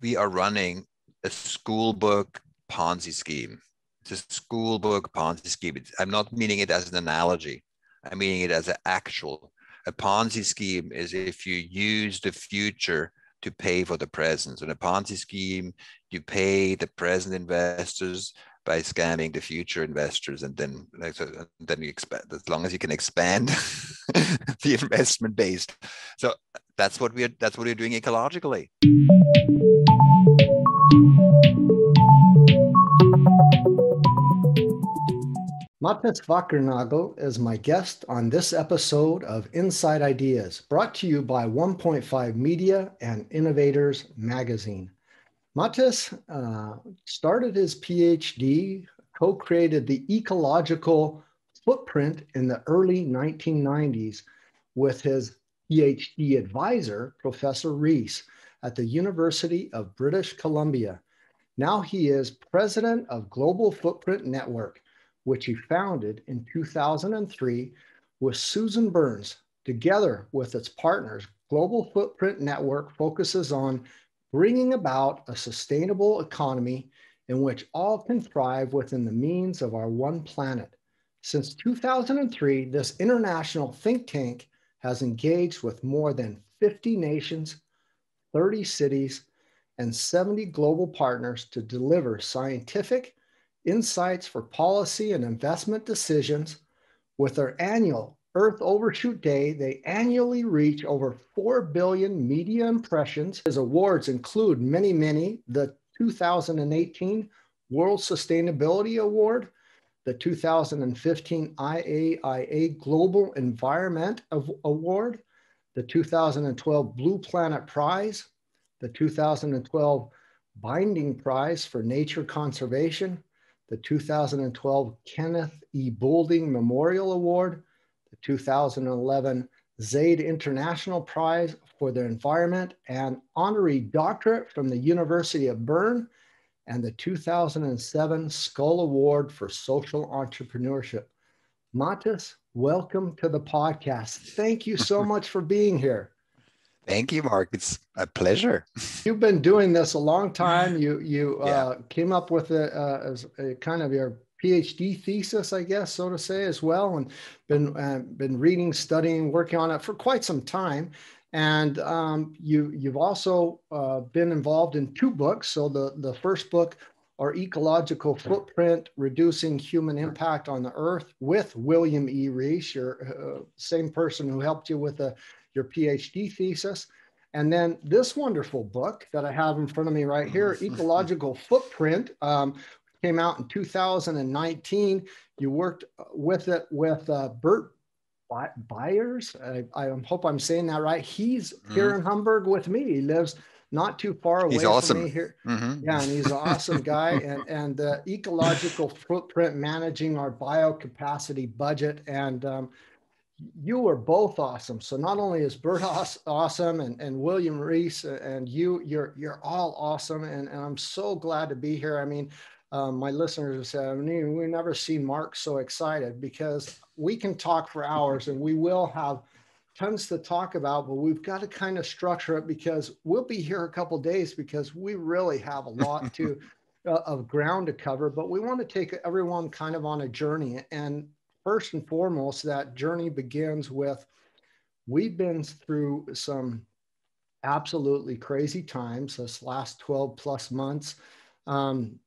we are running a school book Ponzi scheme. It's a school book Ponzi scheme. I'm not meaning it as an analogy. I'm meaning it as an actual. A Ponzi scheme is if you use the future to pay for the present. So in a Ponzi scheme, you pay the present investors by scamming the future investors, and then then you expect as long as you can expand the investment base. So that's what we're that's what we're doing ecologically. Mathis Wackernagel is my guest on this episode of Inside Ideas, brought to you by 1.5 Media and Innovators Magazine. Mathis uh, started his PhD, co created the ecological footprint in the early 1990s with his PhD advisor, Professor Rees, at the University of British Columbia. Now he is president of Global Footprint Network which he founded in 2003 with Susan Burns. Together with its partners, Global Footprint Network focuses on bringing about a sustainable economy in which all can thrive within the means of our one planet. Since 2003, this international think tank has engaged with more than 50 nations, 30 cities, and 70 global partners to deliver scientific insights for policy and investment decisions. With their annual Earth Overshoot Day, they annually reach over 4 billion media impressions. His awards include many, many the 2018 World Sustainability Award, the 2015 IAIA Global Environment Award, the 2012 Blue Planet Prize, the 2012 Binding Prize for Nature Conservation, the 2012 Kenneth E. Boulding Memorial Award, 2011 Zayed International Prize for the Environment and honorary doctorate from the University of Bern, and the 2007 Skoll Award for Social Entrepreneurship. Mathis, welcome to the podcast. Thank you so much for being here. Thank you, Marc. It's a pleasure. You've been doing this a long time. You you yeah. uh, came up with a, uh, as a kind of your PhD thesis, I guess, so to say, as well, and been uh, been reading, studying, working on it for quite some time. And um, you you've also uh, been involved in two books. So the the first book, our ecological footprint, reducing human impact on the earth, with William E. Rees, your uh, same person who helped you with the your PhD thesis. And then this wonderful book that I have in front of me right here, Ecological Footprint, um, came out in 2019. You worked with it with uh, Bert Beyers. I, I, hope I'm saying that right. He's mm-hmm. here in Hamburg with me. He lives not too far away he's awesome. from me here. Mm-hmm. Yeah, and he's an awesome guy. And and the ecological footprint, managing our biocapacity budget, and um, you are both awesome. So not only is Bert awesome and, and William Rees and you, you're you're all awesome. And, and I'm so glad to be here. I mean, um, my listeners have said, I mean, we've never seen Marc so excited because we can talk for hours and we will have tons to talk about, but we've got to kind of structure it because we'll be here a couple days because we really have a lot to uh, of ground to cover, but we want to take everyone kind of on a journey. And first and foremost, that journey begins with we've been through some absolutely crazy times this last 12 plus months um,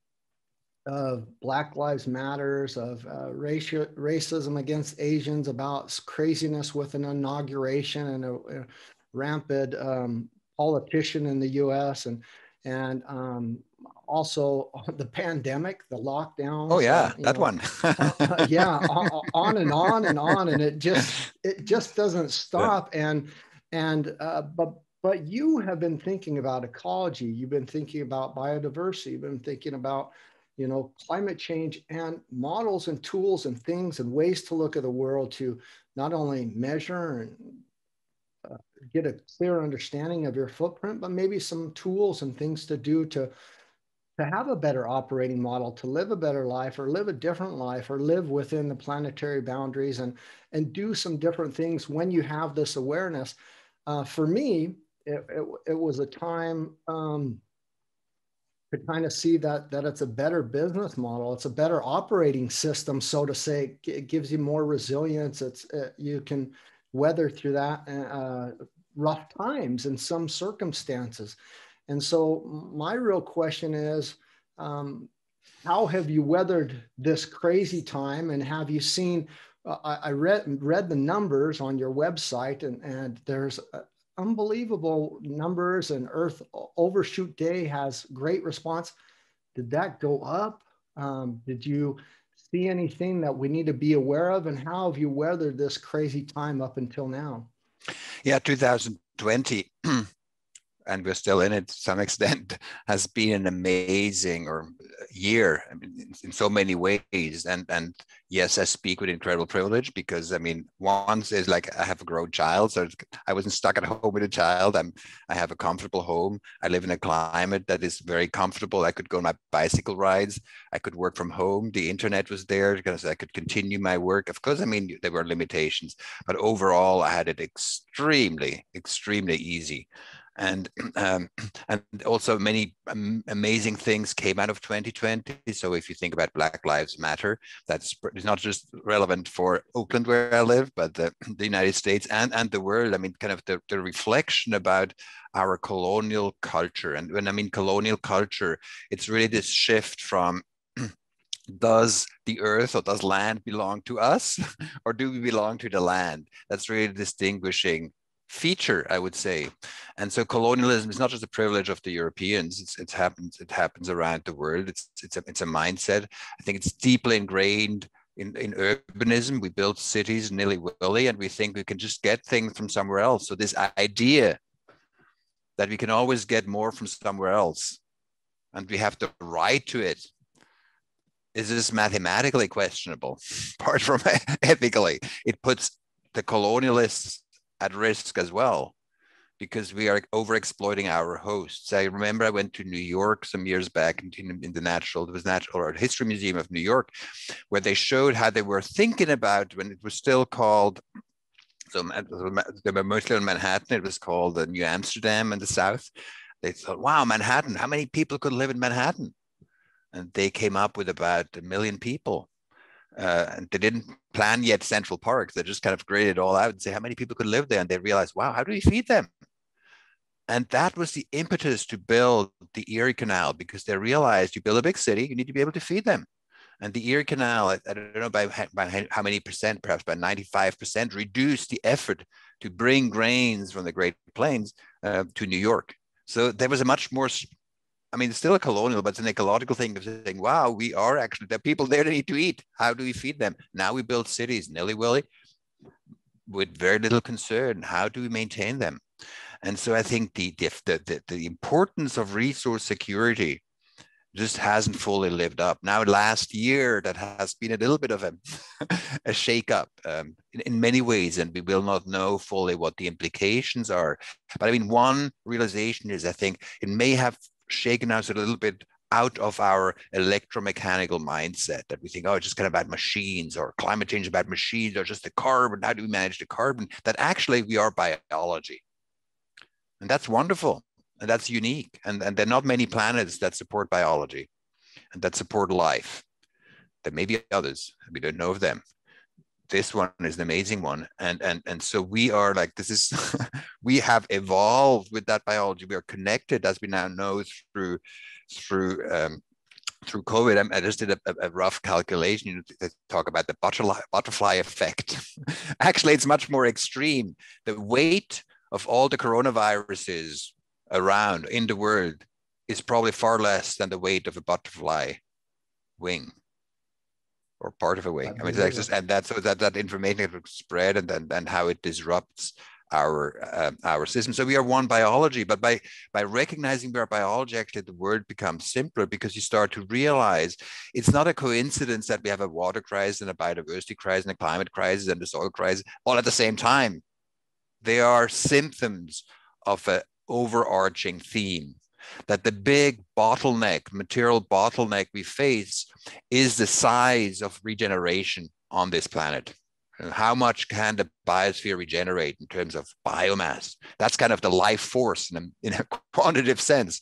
of Black Lives Matters, of uh, racial, racism against Asians, about craziness with an inauguration and a, a rampant um, politician in the U.S. and and um, also the pandemic, the lockdown. Oh yeah, that know, one. uh, yeah, on, on, and on and on, and it just it just doesn't stop. Yeah. And and uh, but but you have been thinking about ecology. You've been thinking about biodiversity. You've been thinking about you know climate change and models and tools and things and ways to look at the world to not only measure and uh, get a clear understanding of your footprint, but maybe some tools and things to do to to have a better operating model, to live a better life or live a different life or live within the planetary boundaries and, and do some different things when you have this awareness. Uh, for me, it, it, it, was a time um, to kind of see that that it's a better business model it's a better operating system so to say it gives you more resilience it's uh, you can weather through that uh, rough times in some circumstances. And so my real question is um, how have you weathered this crazy time and have you seen uh, I, I read read the numbers on your website and, and there's unbelievable numbers and Earth Overshoot Day has great response. Did that go up? Um, did you see anything that we need to be aware of? And how have you weathered this crazy time up until now? Yeah, 2020 and we're still in it to some extent, has been an amazing or year I mean, in so many ways. And and yes, I speak with incredible privilege because I mean, once is like I have a grown child, so I wasn't stuck at home with a child. I'm I have a comfortable home. I live in a climate that is very comfortable. I could go on my bicycle rides. I could work from home. The internet was there because I could continue my work. Of course, I mean there were limitations, but overall, I had it extremely, extremely easy and um, and also many amazing things came out of 2020 so if you think about black lives matter that's not just relevant for oakland where i live but the, the united states and and the world. I mean kind of the, the reflection about our colonial culture. And when i mean colonial culture it's really this shift from does the earth or does land belong to us or do we belong to the land? That's really distinguishing feature, I would say. And so colonialism is not just a privilege of the Europeans. It's, it happens. It happens around the world. It's it's a it's a mindset. I think it's deeply ingrained in, in urbanism. We build cities nilly willy, and we think we can just get things from somewhere else. So this idea that we can always get more from somewhere else, and we have the right to it. Is this mathematically questionable? Apart from ethically, it puts the colonialists at risk as well because we are overexploiting our hosts. I remember I went to New York some years back in, the Natural, it was Natural History Museum of New York, where they showed how they were thinking about when it was still called, so they were mostly in Manhattan, it was called the New Amsterdam in the South. They thought, wow, Manhattan, how many people could live in Manhattan? And they came up with about a million people uh, and they didn't plan yet Central Park. They just kind of graded all out and say how many people could live there. And they realized, wow, how do we feed them? And that was the impetus to build the Erie Canal because they realized you build a big city, you need to be able to feed them. And the Erie Canal, I, I don't know by, by, how many percent, perhaps by 95%, reduced the effort to bring grains from the Great Plains uh, to New York. So there was a much more I mean, it's still a colonial, but it's an ecological thing of saying, wow, we are actually, the people there that need to eat. How do we feed them? Now we build cities nilly willy with very little concern. How do we maintain them? And so I think the, the, the, the importance of resource security just hasn't fully lived up. Now, last year, that has been a little bit of a, a shake-up um, in, in, many ways, and we will not know fully what the implications are. But I mean, one realization is I think it may have shaken us a little bit out of our electromechanical mindset that we think, oh, it's just kind of about machines or climate change about machines or just the carbon. How do we manage the carbon? That actually we are biology. And that's wonderful. And that's unique. And, and there are not many planets that support biology and that support life. There may be others. We don't know of them this one is an amazing one and and and so we are like this is we have evolved with that biology we are connected as we now know through through um, through COVID, I just did a, a rough calculation. You know, talk about the butterfly, butterfly effect. Actually, it's much more extreme. The weight of all the coronaviruses around in the world is probably far less than the weight of a butterfly wing or part of a wing. I mean, it's just, and that's so that that information would spread and then and how it disrupts our uh, our system. So we are one biology, but by by recognizing we are biology, actually the word becomes simpler because you start to realize it's not a coincidence that we have a water crisis and a biodiversity crisis and a climate crisis and a soil crisis all at the same time. They are symptoms of an overarching theme that the big bottleneck, material bottleneck we face is the size of regeneration on this planet. How much can the biosphere regenerate in terms of biomass? That's kind of the life force in a, in a quantitative sense.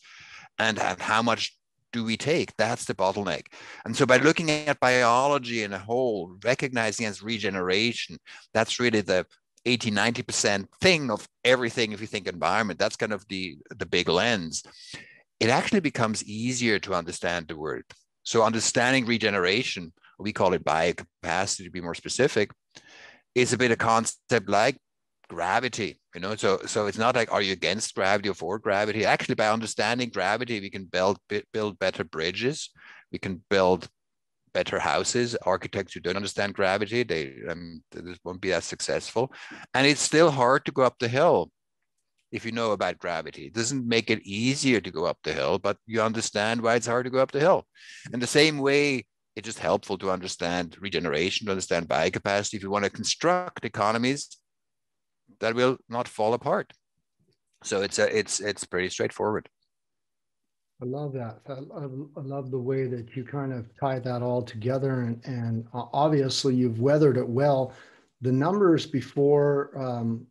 And, and how much do we take? That's the bottleneck. And so by looking at biology in a whole, recognizing as regeneration, that's really the 80, 90% thing of everything. If you think environment, that's kind of the, the big lens. It actually becomes easier to understand the word. So understanding regeneration, we call it biocapacity to be more specific, is a bit of concept like gravity you know so so it's not like are you against gravity or for gravity actually by understanding gravity we can build build better bridges we can build better houses architects who don't understand gravity they um, this won't be as successful and it's still hard to go up the hill if you know about gravity it doesn't make it easier to go up the hill but you understand why it's hard to go up the hill in the same way it's just helpful to understand regeneration to understand biocapacity if you want to construct economies that will not fall apart. So it's a, it's it's pretty straightforward. I love that. I, I, love the way that you kind of tie that all together, and and obviously you've weathered it well. The numbers before um,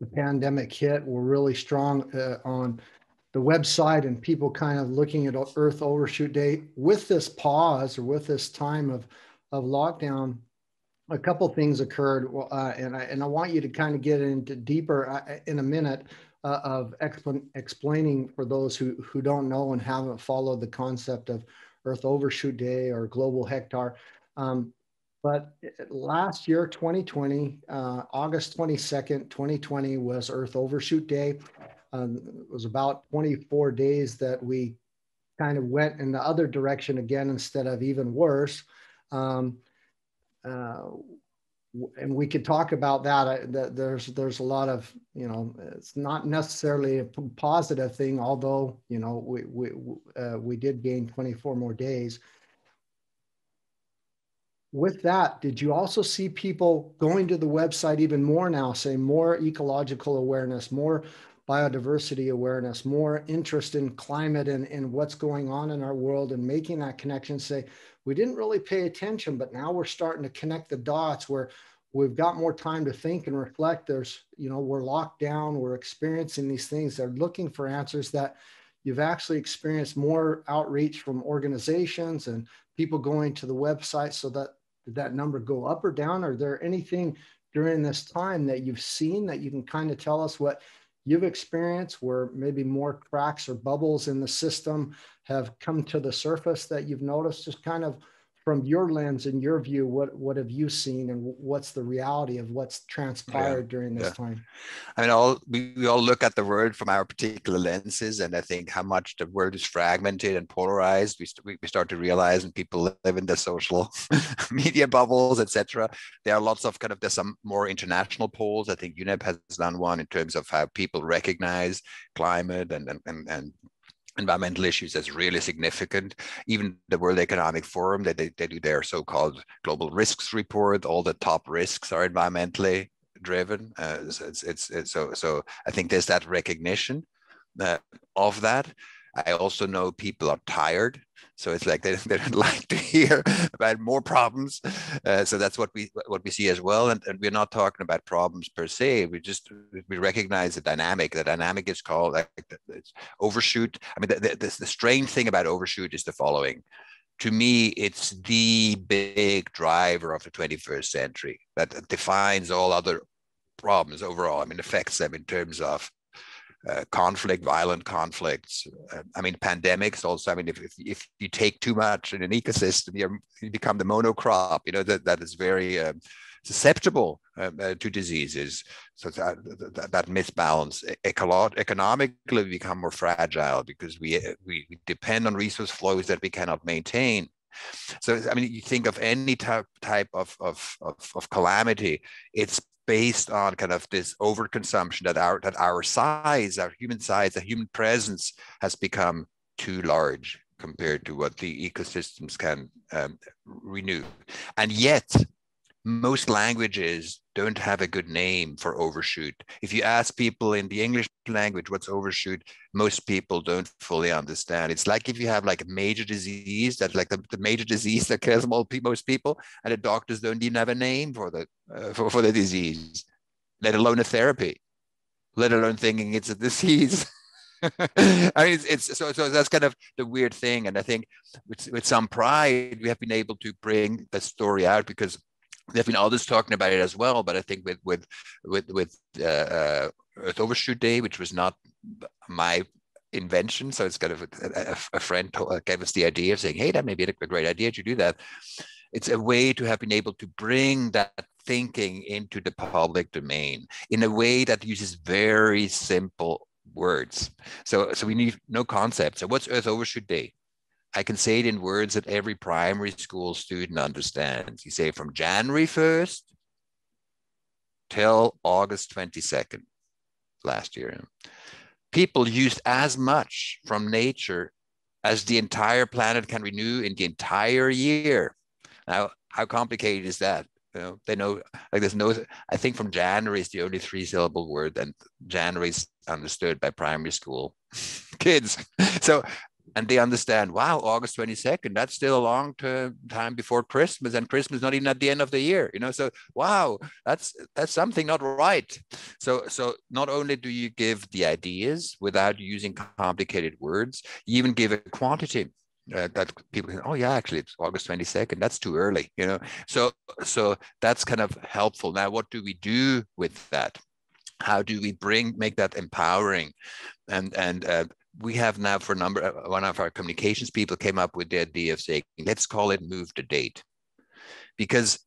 the pandemic hit were really strong uh, on the website and people kind of looking at Earth Overshoot Day. With this pause or with this time of of lockdown, a couple things occurred, uh, and I and I want you to kind of get into deeper uh, in a minute uh, of expl- explaining for those who who don't know and haven't followed the concept of Earth Overshoot Day or Global Hectare. Um, but last year, 2020, uh, August 22nd, 2020 was Earth Overshoot Day. Um, it was about 24 days that we kind of went in the other direction again instead of even worse. Um, uh, and we could talk about that. that. There's there's a lot of you know it's not necessarily a positive thing, although you know we we uh, we did gain 24 more days. With that, did you also see people going to the website even more now, say more ecological awareness, more biodiversity awareness, more interest in climate and, and what's going on in our world, and making that connection? Say, we didn't really pay attention, but now we're starting to connect the dots where we've got more time to think and reflect. There's, you know, we're locked down, we're experiencing these things. They're looking for answers that you've actually experienced more outreach from organizations and people going to the website so that did that number go up or down? Are there anything during this time that you've seen that you can kind of tell us what you've experienced where maybe more cracks or bubbles in the system have come to the surface that you've noticed just kind of from your lens and your view, what what have you seen, and what's the reality of what's transpired yeah, during this yeah. time? I mean, all we, we all look at the world from our particular lenses, and I think how much the world is fragmented and polarized. We we start to realize, and people live in the social media bubbles, etc. There are lots of kind of there's some more international polls. I think UNEP has done one in terms of how people recognize climate and and and, and environmental issues as really significant. Even the World Economic Forum, they, they, they do their so-called global risks report. All the top risks are environmentally driven. Uh, it's, it's, it's, so, so I think there's that recognition uh, of that. I also know people are tired. So it's like they, they don't like to hear about more problems. Uh, so that's what we what we see as well. And, and we're not talking about problems per se. We just we recognize the dynamic. The dynamic is called like it's overshoot. I mean, the, the, the strange thing about overshoot is the following. To me, it's the big driver of the 21st century that defines all other problems overall. I mean, affects them in terms of uh, conflict, violent conflicts. Uh, I mean, pandemics also. I mean, if, if, if, you take too much in an ecosystem, you become the monocrop. You know that that is very uh, susceptible um, uh, to diseases. So that that, that misbalance, Ecolo- economically, become more fragile because we we depend on resource flows that we cannot maintain. So, I mean, you think of any type type of, of, of, of calamity, it's based on kind of this overconsumption that our that our size, our human size, the human presence has become too large compared to what the ecosystems can um, renew. And yet, most languages don't have a good name for overshoot. If you ask people in the English language what's overshoot, most people don't fully understand. It's like if you have like a major disease, that's like the, the major disease that kills most people, and the doctors don't even have a name for the uh, for, for the disease, let alone a therapy, let alone thinking it's a disease. I mean, it's, it's, so so that's kind of the weird thing, and I think with with some pride we have been able to bring the story out because there have been others talking about it as well. But I think with with with with uh, uh, Earth Overshoot Day, which was not my invention, so it's kind of a, a, a friend uh, gave us the idea of saying, "Hey, that may be a great idea to do that." It's a way to have been able to bring that thinking into the public domain in a way that uses very simple words. So, so we need no concept. So, what's Earth Overshoot Day? I can say it in words that every primary school student understands. You say from January 1st till August 22nd last year. People used as much from nature as the entire planet can renew in the entire year. Now, how complicated is that? You know, they know like there's no. I think from January is the only three syllable word, and January is understood by primary school kids. So and they understand, wow, August 22nd, that's still a long time before Christmas, and Christmas not even at the end of the year, you know. So wow, that's that's something not right. So so not only do you give the ideas without using complicated words, you even give a quantity. Uh, that people say, oh yeah, actually it's August 22nd. That's too early, you know. So so that's kind of helpful. Now, what do we do with that? How do we bring make that empowering? And and uh, we have now for a number uh, one of our communications people came up with the idea of saying let's call it move the date. Because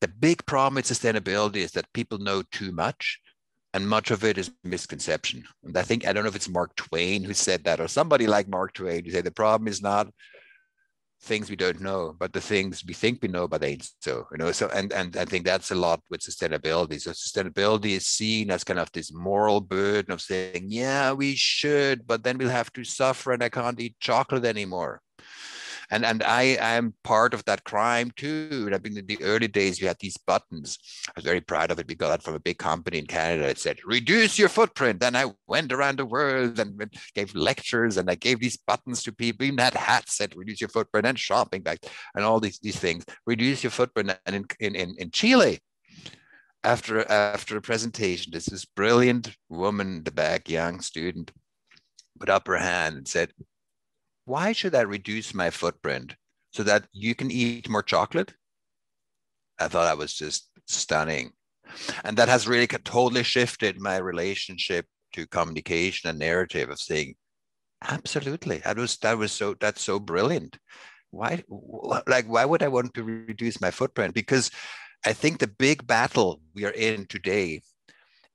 the big problem with sustainability is that people know too much and much of it is misconception. And i think i don't know if it's mark twain who said that or somebody like mark twain who said the problem is not things we don't know, but the things we think we know, but ain't so, you know. So and and I think that's a lot with sustainability. So sustainability is seen as kind of this moral burden of saying, yeah, we should, but then we'll have to suffer and I can't eat chocolate anymore and and I am part of that crime too. I mean, in the early days we had these buttons. I was very proud of it. We got that from a big company in Canada. It said reduce your footprint. And I went around the world and gave lectures and I gave these buttons to people. Even had hats said reduce your footprint and shopping bags and all these these things. Reduce your footprint. And in in, in Chile, after after a presentation, this this brilliant woman, the back young student, put up her hand and said, why should I reduce my footprint so that you can eat more chocolate? I thought that was just stunning. And that has really totally shifted my relationship to communication and narrative of saying, absolutely. That was that was so that's so brilliant. Why like why would I want to reduce my footprint? Because I think the big battle we are in today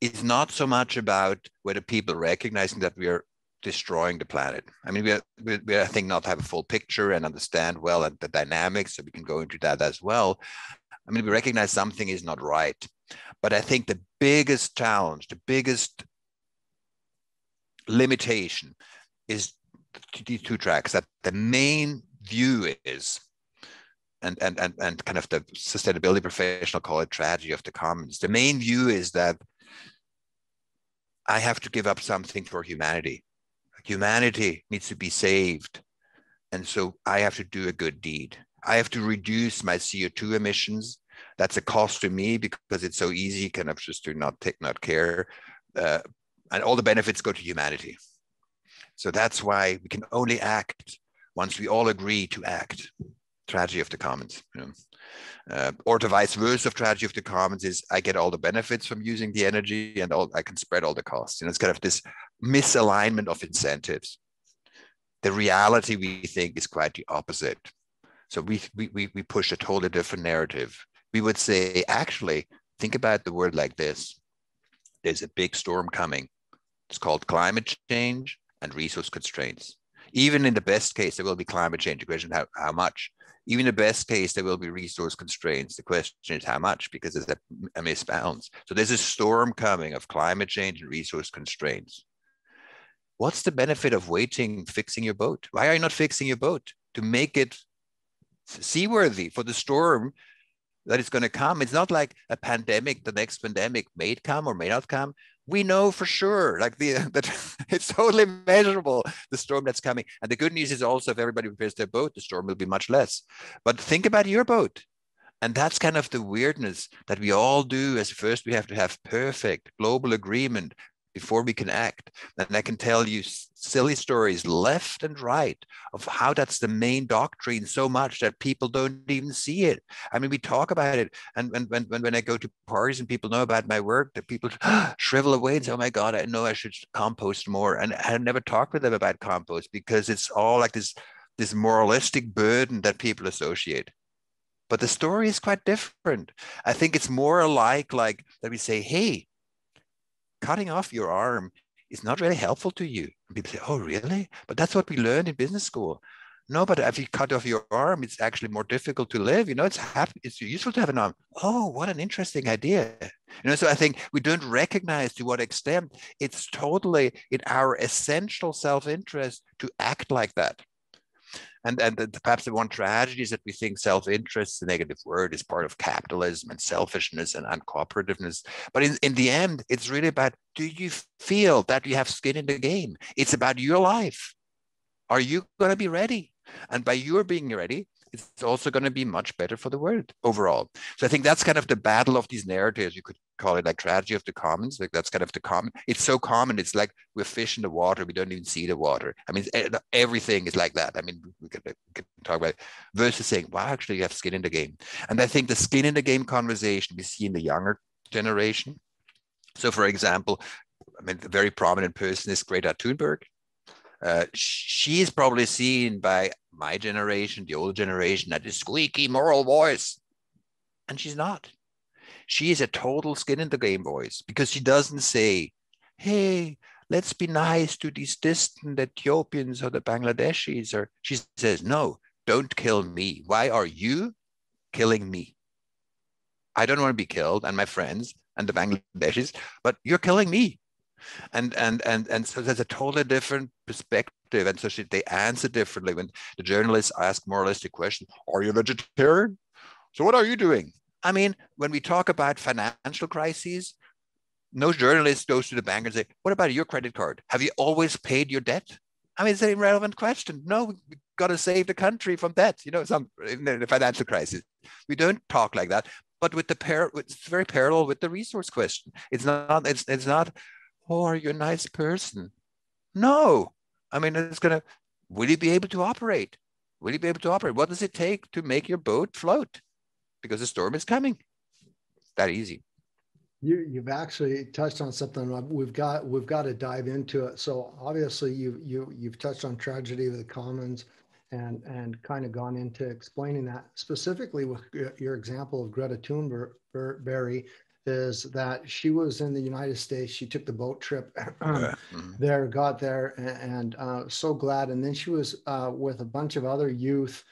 is not so much about whether people recognizing that we are destroying the planet. I mean, we, we, we I think not have a full picture and understand well and the dynamics, so we can go into that as well. I mean, we recognize something is not right, but I think the biggest challenge, the biggest limitation, is these two tracks. That the main view is and, and, and, and kind of the sustainability professional call it tragedy of the commons. The main view is that I have to give up something for humanity humanity needs to be saved. And so I have to do a good deed. I have to reduce my CO2 emissions. That's a cost to me because it's so easy, kind of just to not take, not care. Uh, and all the benefits go to humanity. So that's why we can only act once we all agree to act. Tragedy of the commons. You know? Uh, or the vice versa of tragedy of the commons is I get all the benefits from using the energy and all I can spread all the costs. You know, it's kind of this misalignment of incentives. The reality we think is quite the opposite. So we, we, we push a totally different narrative. We would say, actually, think about the word like this. There's a big storm coming. It's called climate change and resource constraints. Even in the best case, there will be climate change. The question how, how much? Even in the best case, there will be resource constraints. The question is how much, because there's a, a misbalance. So there's a storm coming of climate change and resource constraints what's the benefit of waiting, fixing your boat? Why are you not fixing your boat to make it seaworthy for the storm that is going to come? It's not like a pandemic, the next pandemic may come or may not come. We know for sure, like the that it's totally measurable, the storm that's coming. And the good news is also if everybody repairs their boat, the storm will be much less. But think about your boat. And that's kind of the weirdness that we all do as first we have to have perfect global agreement before we can act. And I can tell you silly stories left and right of how that's the main doctrine so much that people don't even see it. I mean, we talk about it. And when, when, when I go to parties and people know about my work, that people shrivel away and say, oh my God, I know I should compost more. And I never talk with them about compost because it's all like this, this moralistic burden that people associate but the story is quite different. I think it's more alike, like that we say, hey, cutting off your arm is not really helpful to you. And people say, oh, really? But that's what we learned in business school. No, but if you cut off your arm, it's actually more difficult to live. You know, it's happy, it's useful to have an arm. Oh, what an interesting idea. You know, so I think we don't recognize to what extent it's totally in our essential self-interest to act like that. And, and perhaps the one tragedy is that we think self-interest, the negative word, is part of capitalism and selfishness and, uncooperativeness. But in, in the end, it's really about do you feel that you have skin in the game? It's about your life. Are you going to be ready? And by your being ready, it's also going to be much better for the world overall. So I think that's kind of the battle of these narratives. You could call it like tragedy of the commons. Like that's kind of the common. It's so common. It's like we're fish in the water. We don't even see the water. I mean, everything is like that. I mean, we can, we can talk about it. versus saying, "Wow, actually, you have skin in the game." And I think the skin in the game conversation we see in the younger generation. So, for example, I mean, a very prominent person is Greta Thunberg. Uh, she is probably seen by my generation, the older generation, that is squeaky moral voice. And she's not. She is a total skin in the game voice because she doesn't say, hey, let's be nice to these distant Ethiopians or the Bangladeshis. Or she says, no, don't kill me. Why are you killing me? I don't want to be killed and my friends and the Bangladeshis, but you're killing me and and and and so there's a totally different perspective. And so she, they answer differently when the journalists ask moralistic questions. Are you a vegetarian? So what are you doing? I mean when we talk about financial crises no journalist goes to the bank and say what about your credit card? Have you always paid your debt? I mean it's an irrelevant question. No we've got to save the country from debt you know some in the financial crisis. We don't talk like that but with the pair it's very parallel with the resource question. It's not it's, it's not oh, are you a nice person? No. I mean, it's going to, will you be able to operate? Will you be able to operate? What does it take to make your boat float? Because the storm is coming. It's that easy. You, you've actually touched on something we've got we've got to dive into it. So obviously you you you've touched on tragedy of the commons, and and kind of gone into explaining that specifically with your example of Greta Thunberg is that she was in the United States. She took the boat trip mm-hmm. there, got there, and, and uh, so glad. And then she was uh, with a bunch of other youth,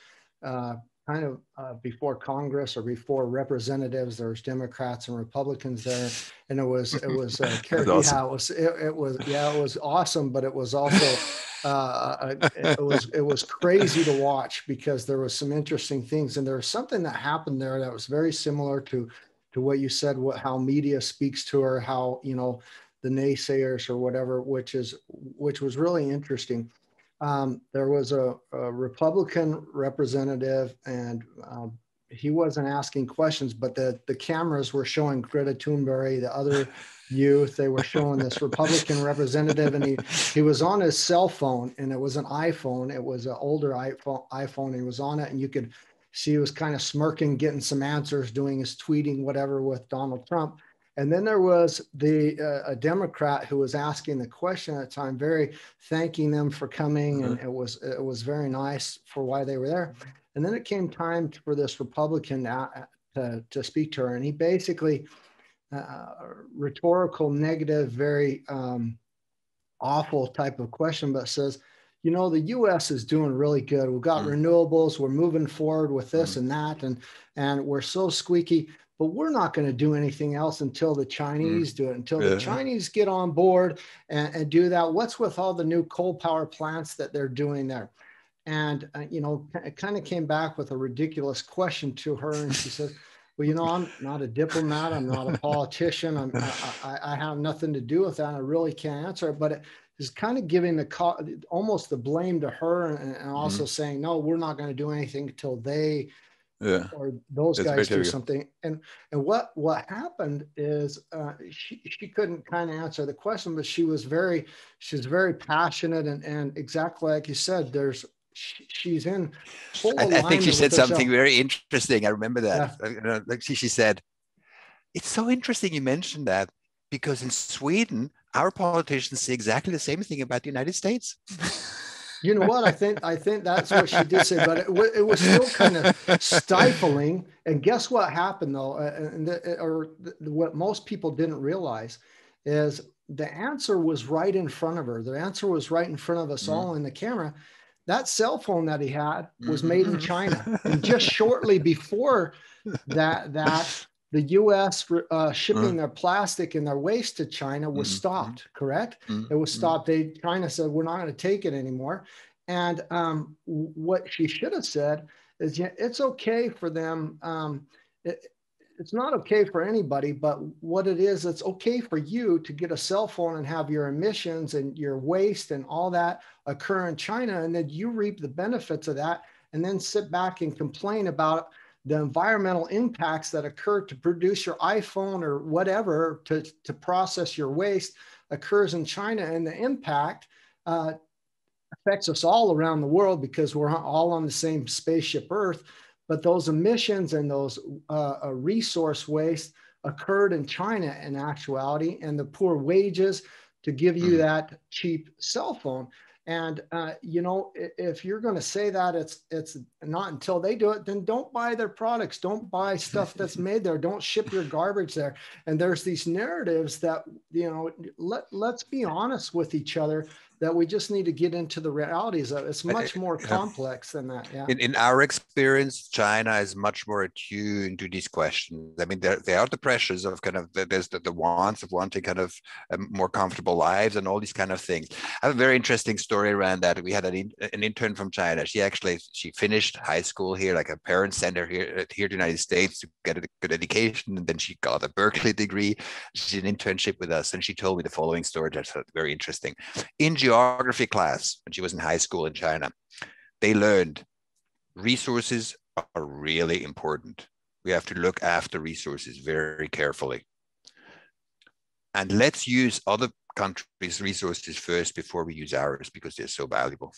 uh, kind of uh, before Congress or before representatives. There was Democrats and Republicans there, and it was it was uh, Carrie awesome. House. It, it was yeah, it was awesome, but it was also. Uh, it was it was crazy to watch because there was some interesting things and there was something that happened there that was very similar to to what you said, what how media speaks to her, how you know the naysayers or whatever, which is which was really interesting. Um, there was a, a, Republican representative, and um, he wasn't asking questions, but the the cameras were showing Greta Thunberg, the other youth. They were showing this Republican representative, and he he was on his cell phone, and it was an iPhone. It was an older iPhone. iPhone. He was on it, and you could she was kind of smirking, getting some answers, doing his tweeting, whatever, with Donald Trump. And then there was the uh, a Democrat who was asking the question at the time, very thanking them for coming, and uh-huh. it was it was very nice for why they were there. And then it came time for this Republican to, to, to speak to her, and he basically uh, rhetorical, negative, very um, awful type of question, but says, you know, the US is doing really good. We've got mm. renewables, we're moving forward with this mm. and that, and and we're so squeaky, but we're not going to do anything else until the Chinese mm. do it, until yeah. the Chinese get on board and, and, do that. What's with all the new coal power plants that they're doing there? And uh, you know, it kind of came back with a ridiculous question to her, and she says. Well, you know, I'm not a diplomat. I'm not a politician. I'm, I, I, have nothing to do with that. I really can't answer it. But it, is kind of giving the almost the blame to her and, and also mm-hmm. saying no we're not going to do anything until they yeah. or those That's guys do something. And and what what happened is uh, she she couldn't kind of answer the question, but she was very she's very passionate and and exactly like you said, there's she's in I, I, think she said something very interesting. I remember that. Yeah. Like she, she said, "It's so interesting you mentioned that because in Sweden, our politicians say exactly the same thing about the United States." you know what? I think I think that's what she did say, but it, it was still kind of stifling. And guess what happened though? Uh, and the, or the, what most people didn't realize is the answer was right in front of her. The answer was right in front of us mm-hmm. all in the camera. That cell phone that he had was made in mm-hmm. China, and just shortly before that, that the U.S. Uh, shipping mm. their plastic and their waste to China was mm. stopped. Correct? Mm. It was stopped. They China said we're not going to take it anymore. And um, what she should have said is, yeah, it's okay for them. Um, it, it's not okay for anybody, but what it is, it's okay for you to get a cell phone and have your emissions and your waste and all that occur in China, and then you reap the benefits of that, and then sit back and complain about the environmental impacts that occur to produce your iPhone or whatever to, to process your waste occurs in China, and the impact uh, affects us all around the world because we're all on the same spaceship Earth. But those emissions and those uh, uh resource waste occurred in China in actuality, and the poor wages to give you mm. that cheap cell phone. And uh, you know, if you're going to say that it's it's not until they do it, then don't buy their products. Don't buy stuff that's made there. Don't ship your garbage there. And there's these narratives that you know. Let let's be honest with each other that we just need to get into the realities of. It's much more complex than that. Yeah. In, in our experience, China is much more attuned to these questions. I mean, there, there are the pressures of kind of there's the, the wants of wanting kind of um, more comfortable lives and all these kind of things. I have a very interesting story around that. We had an, an intern from China. She actually she finished high school here. Like her parents sent her here uh, here to the United States to get a good education, and then she got a Berkeley degree. She did an internship with us, and she told me the following story that's very interesting. In geography class when she was in high school in China, they learned resources are really important. We have to look after resources very carefully. And let's use other countries' resources first before we use ours because they're so valuable.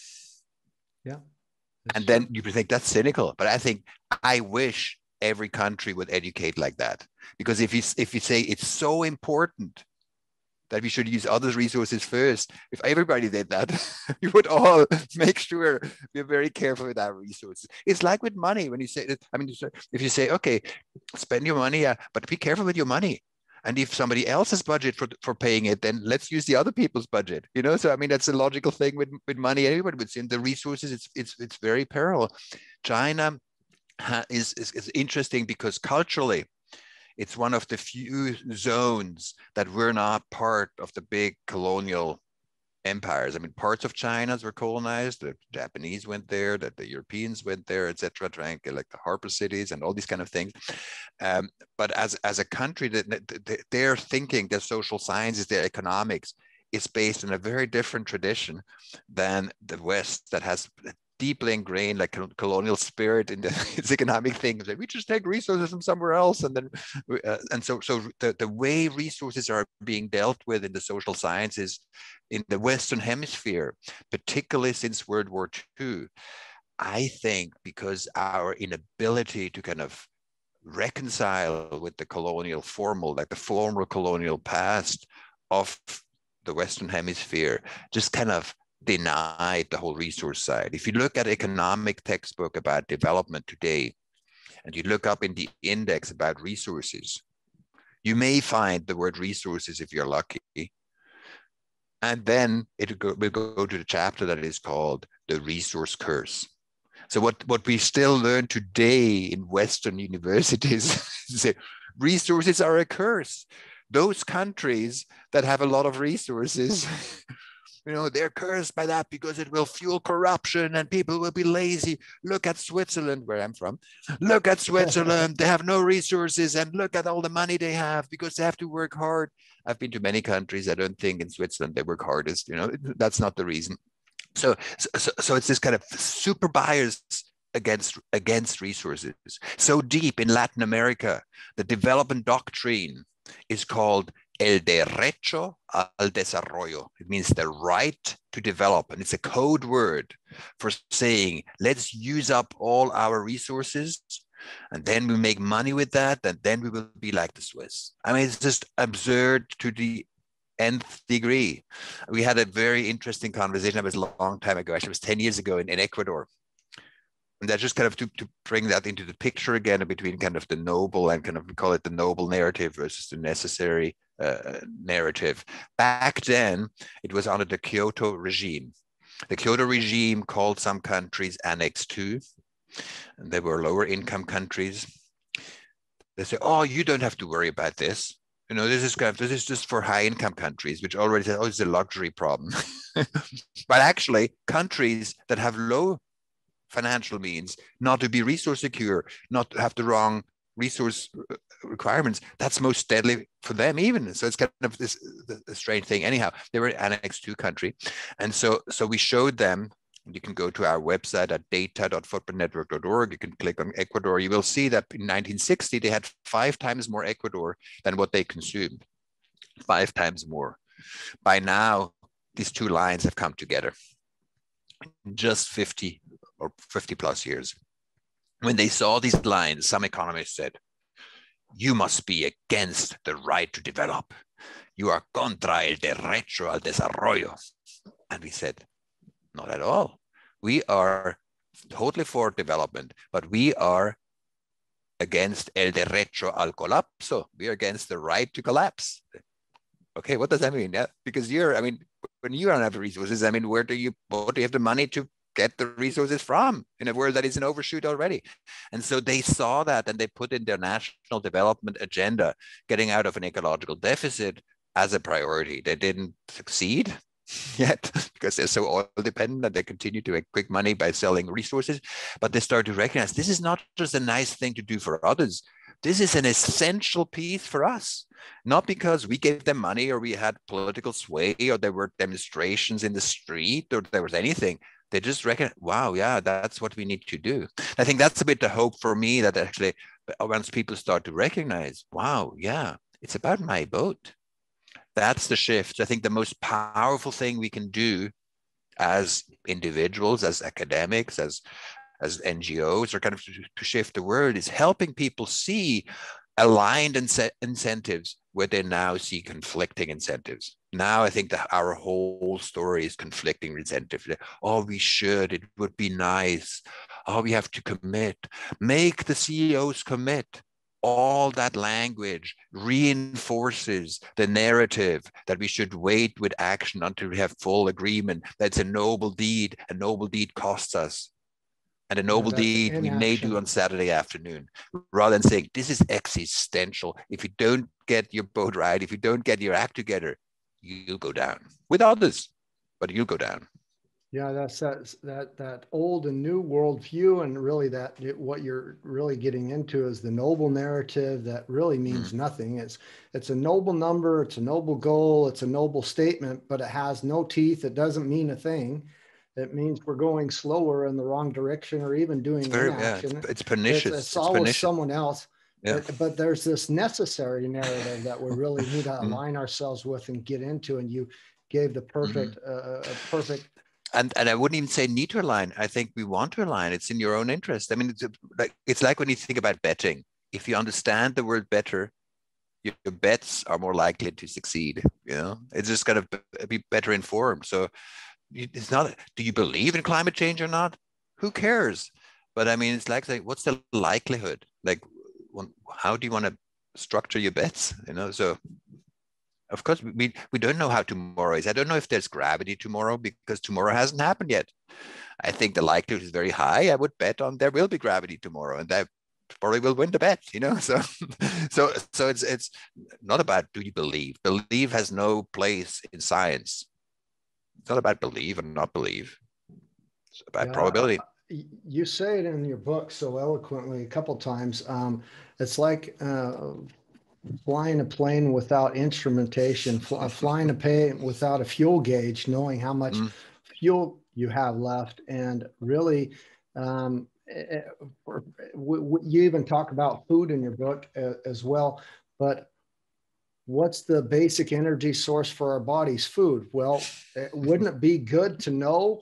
Yeah. And then you think that's cynical, but I think I wish every country would educate like that because if you if you say it's so important that we should use other resources first. If everybody did that, we would all make sure we're very careful with our resources. It's like with money when you say. I mean, if you say, okay, spend your money, uh, but be careful with your money. And if somebody else's budget for, for paying it, then let's use the other people's budget. You know, so I mean that's a logical thing with, with money. Everybody would in the resources. It's it's it's very parallel. China is, is is interesting because culturally it's one of the few zones that were not part of the big colonial empires. I mean, parts of China were colonized. The Japanese went there, that the Europeans went there, etc. Trying to like the harbor cities and all these kind of things. Um, but as as a country, that their thinking, their social sciences, their economics is based on a very different tradition than the West that has deeply ingrained like colonial spirit in the its economic things like we just take resources from somewhere else and then uh, and so so the, the way resources are being dealt with in the social sciences in the western hemisphere particularly since world war ii i think because our inability to kind of reconcile with the colonial formal like the formal colonial past of the western hemisphere just kind of denied the whole resource side. If you look at economic textbook about development today, and you look up in the index about resources, you may find the word resources if you're lucky. And then it will go to the chapter that is called the resource curse. So what, what we still learn today in Western universities is resources are a curse. Those countries that have a lot of resources you know they're cursed by that because it will fuel corruption and people will be lazy. Look at switzerland where i'm from. Look at switzerland. They have no resources and look at all the money they have because they have to work hard. I've been to many countries. I don't think in switzerland they work hardest you know that's not the reason. So so, so it's this kind of super bias against against resources. So deep in Latin America, the development doctrine is called el derecho al desarrollo. It means the right to develop. And it's a code word for saying, let's use up all our resources and then we make money with that. And then we will be like the Swiss. I mean, it's just absurd to the nth degree. We had a very interesting conversation. It was a long time ago. Actually, it was 10 years ago in, in Ecuador. And that just kind of to, to bring that into the picture again between kind of the noble and kind of we call it the noble narrative versus the necessary uh, narrative. Back then, it was under the Kyoto regime. The Kyoto regime called some countries Annex 2, and they were lower income countries. They say, oh, you don't have to worry about this. You know, this is kind of, this is just for high income countries, which already said, oh, it's a luxury problem. but actually, countries that have low financial means, not to be resource secure, not to have the wrong resource requirements, that's most deadly for them even. So it's kind of this, this strange thing. Anyhow, they were Annex 2 country. And so, so we showed them, you can go to our website at data.footprintnetwork.org. You can click on Ecuador. You will see that in 1960, they had five times more Ecuador than what they consumed, five times more. By now, these two lines have come together just 50 or 50 plus years when they saw these lines, some economists said, you must be against the right to develop. You are contra el derecho al desarrollo. And we said, not at all. We are totally for development, but we are against el derecho al colapso. We are against the right to collapse. Okay, what does that mean? Yeah, because you're, I mean, when you don't have resources, I mean, where do you, what do you have the money to get the resources from in a world that is an overshoot already. And so they saw that and they put in their national development agenda, getting out of an ecological deficit as a priority. They didn't succeed yet because they're so oil dependent that they continue to make quick money by selling resources. But they start to recognize this is not just a nice thing to do for others. This is an essential piece for us, not because we gave them money or we had political sway or there were demonstrations in the street or there was anything they just reckon, wow, yeah, that's what we need to do. I think that's a bit the hope for me that actually uh, once people start to recognize, wow, yeah, it's about my boat. That's the shift. I think the most powerful thing we can do as individuals, as academics, as as NGOs, or kind of to, shift the world is helping people see aligned ince- incentives where they now see conflicting incentives. Now I think that our whole story is conflicting incentives. Oh, we should, it would be nice. Oh, we have to commit. Make the CEOs commit. All that language reinforces the narrative that we should wait with action until we have full agreement. That's a noble deed. A noble deed costs us and a noble deed we may do on Saturday afternoon, rather than saying this is existential. If you don't get your boat right, if you don't get your act together, you'll go down with others, but you'll go down. Yeah, that's that that that old and new worldview, and really that what you're really getting into is the noble narrative that really means mm. nothing. It's it's a noble number, it's a noble goal, it's a noble statement, but it has no teeth. It doesn't mean a thing it means we're going slower in the wrong direction or even doing it's very, inaction. Yeah, it's, it's, pernicious. It's, it's, it's always pernicious. someone else. Yeah. But, but, there's this necessary narrative that we really need to mm-hmm. align ourselves with and get into. And you gave the perfect, mm-hmm. uh, perfect. And, and I wouldn't even say need to align. I think we want to align. It's in your own interest. I mean, it's like it's like when you think about betting. If you understand the word better, your, your bets are more likely to succeed. You know, it's just going to be better informed. So it's not do you believe in climate change or not who cares but i mean it's like, like what's the likelihood like how do you want to structure your bets you know? So of course we, we don't know how tomorrow is. I don't know if there's gravity tomorrow because tomorrow hasn't happened yet. I think the likelihood is very high. I would bet on there will be gravity tomorrow and that probably will win the bet you know? So so so it's it's not about do you believe? Believe has no place in science. It's not about believe and not believe. It's about yeah, probability. You say it in your book so eloquently a couple times. Um, it's like uh, flying a plane without instrumentation, fl- flying a plane without a fuel gauge, knowing how much mm. fuel you have left, and really. Um, you even talk about food in your book as well, but what's the basic energy source for our bodies? Food. Well, wouldn't it be good to know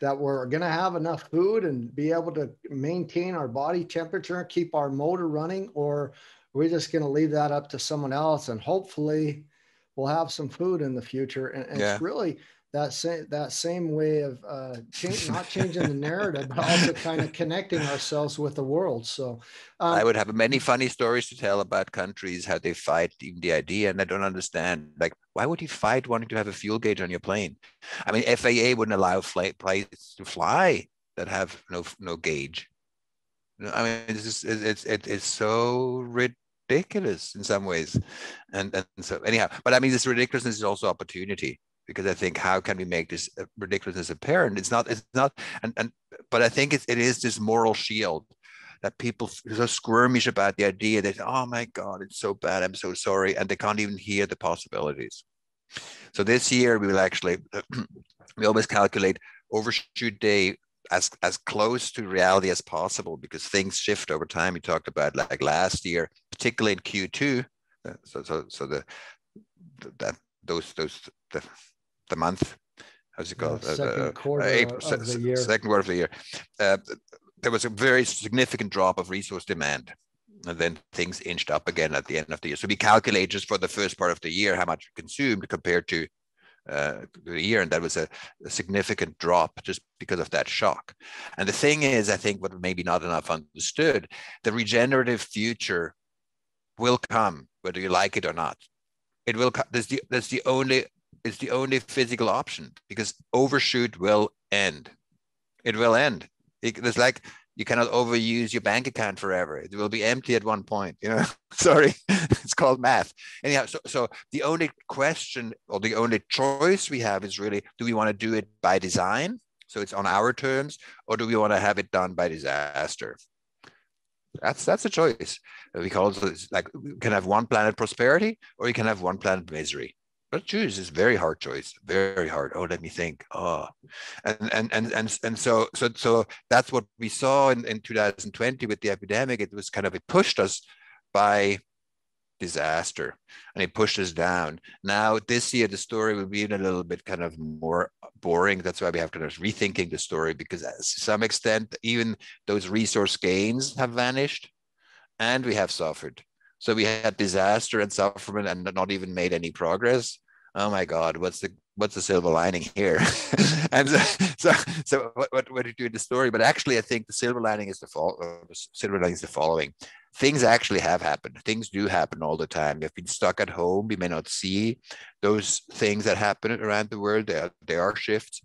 that we're going to have enough food and be able to maintain our body temperature and keep our motor running? Or we're just going to leave that up to someone else and hopefully we'll have some food in the future? And, and yeah. it's really that same that same way of uh, change, not changing the narrative, but also kind of connecting ourselves with the world. So, um, I would have many funny stories to tell about countries how they fight even the idea, and I don't understand. Like, why would you fight wanting to have a fuel gauge on your plane? I mean, FAA wouldn't allow flight planes to fly that have no no gauge. I mean, it's it's it's, it's so ridiculous in some ways, and and so anyhow. But I mean, this ridiculousness is also opportunity because I think how can we make this uh, ridiculousness apparent? It's not, it's not, and, and but I think it, it is this moral shield that people are so squirmish about the idea that, oh my God, it's so bad, I'm so sorry, and they can't even hear the possibilities. So this year we will actually, we always calculate overshoot day as as close to reality as possible because things shift over time. We talked about like last year, particularly in Q2. Uh, so so so the that those those the the month. How's it called? Uh, second uh, quarter April, of the year. Second quarter of the year. Uh, there was a very significant drop of resource demand. And then things inched up again at the end of the year. So we calculate just for the first part of the year how much consumed compared to uh, the year, and that was a, a, significant drop just because of that shock. And the thing is, I think what maybe not enough understood, the regenerative future will come, whether you like it or not. It will. come. That's the that's the only is the only physical option because overshoot will end. It will end. It, it's like you cannot overuse your bank account forever. It will be empty at one point. You know, sorry, it's called math. Anyhow, so so the only question or the only choice we have is really: do we want to do it by design, so it's on our terms, or do we want to have it done by disaster? That's that's a choice. We call it like we can have one planet prosperity, or you can have one planet misery but choose is very hard choice very hard. Oh let me think. Oh. And and and and, and so so so that's what we saw in, in 2020 with the epidemic. It was kind of it pushed us by disaster and it pushed us down. Now this year the story will be a little bit kind of more boring. That's why we have to of rethinking the story because uh, to some extent even those resource gains have vanished and we have suffered so we had disaster and suffering and not even made any progress. Oh my God, what's the what's the silver lining here? and so, so what, what, what do you do in the story? But actually, I think the silver lining is the. Uh, silver lining is the following: things actually have happened. Things do happen all the time. We've been stuck at home. We may not see those things that happen around the world. There are shifts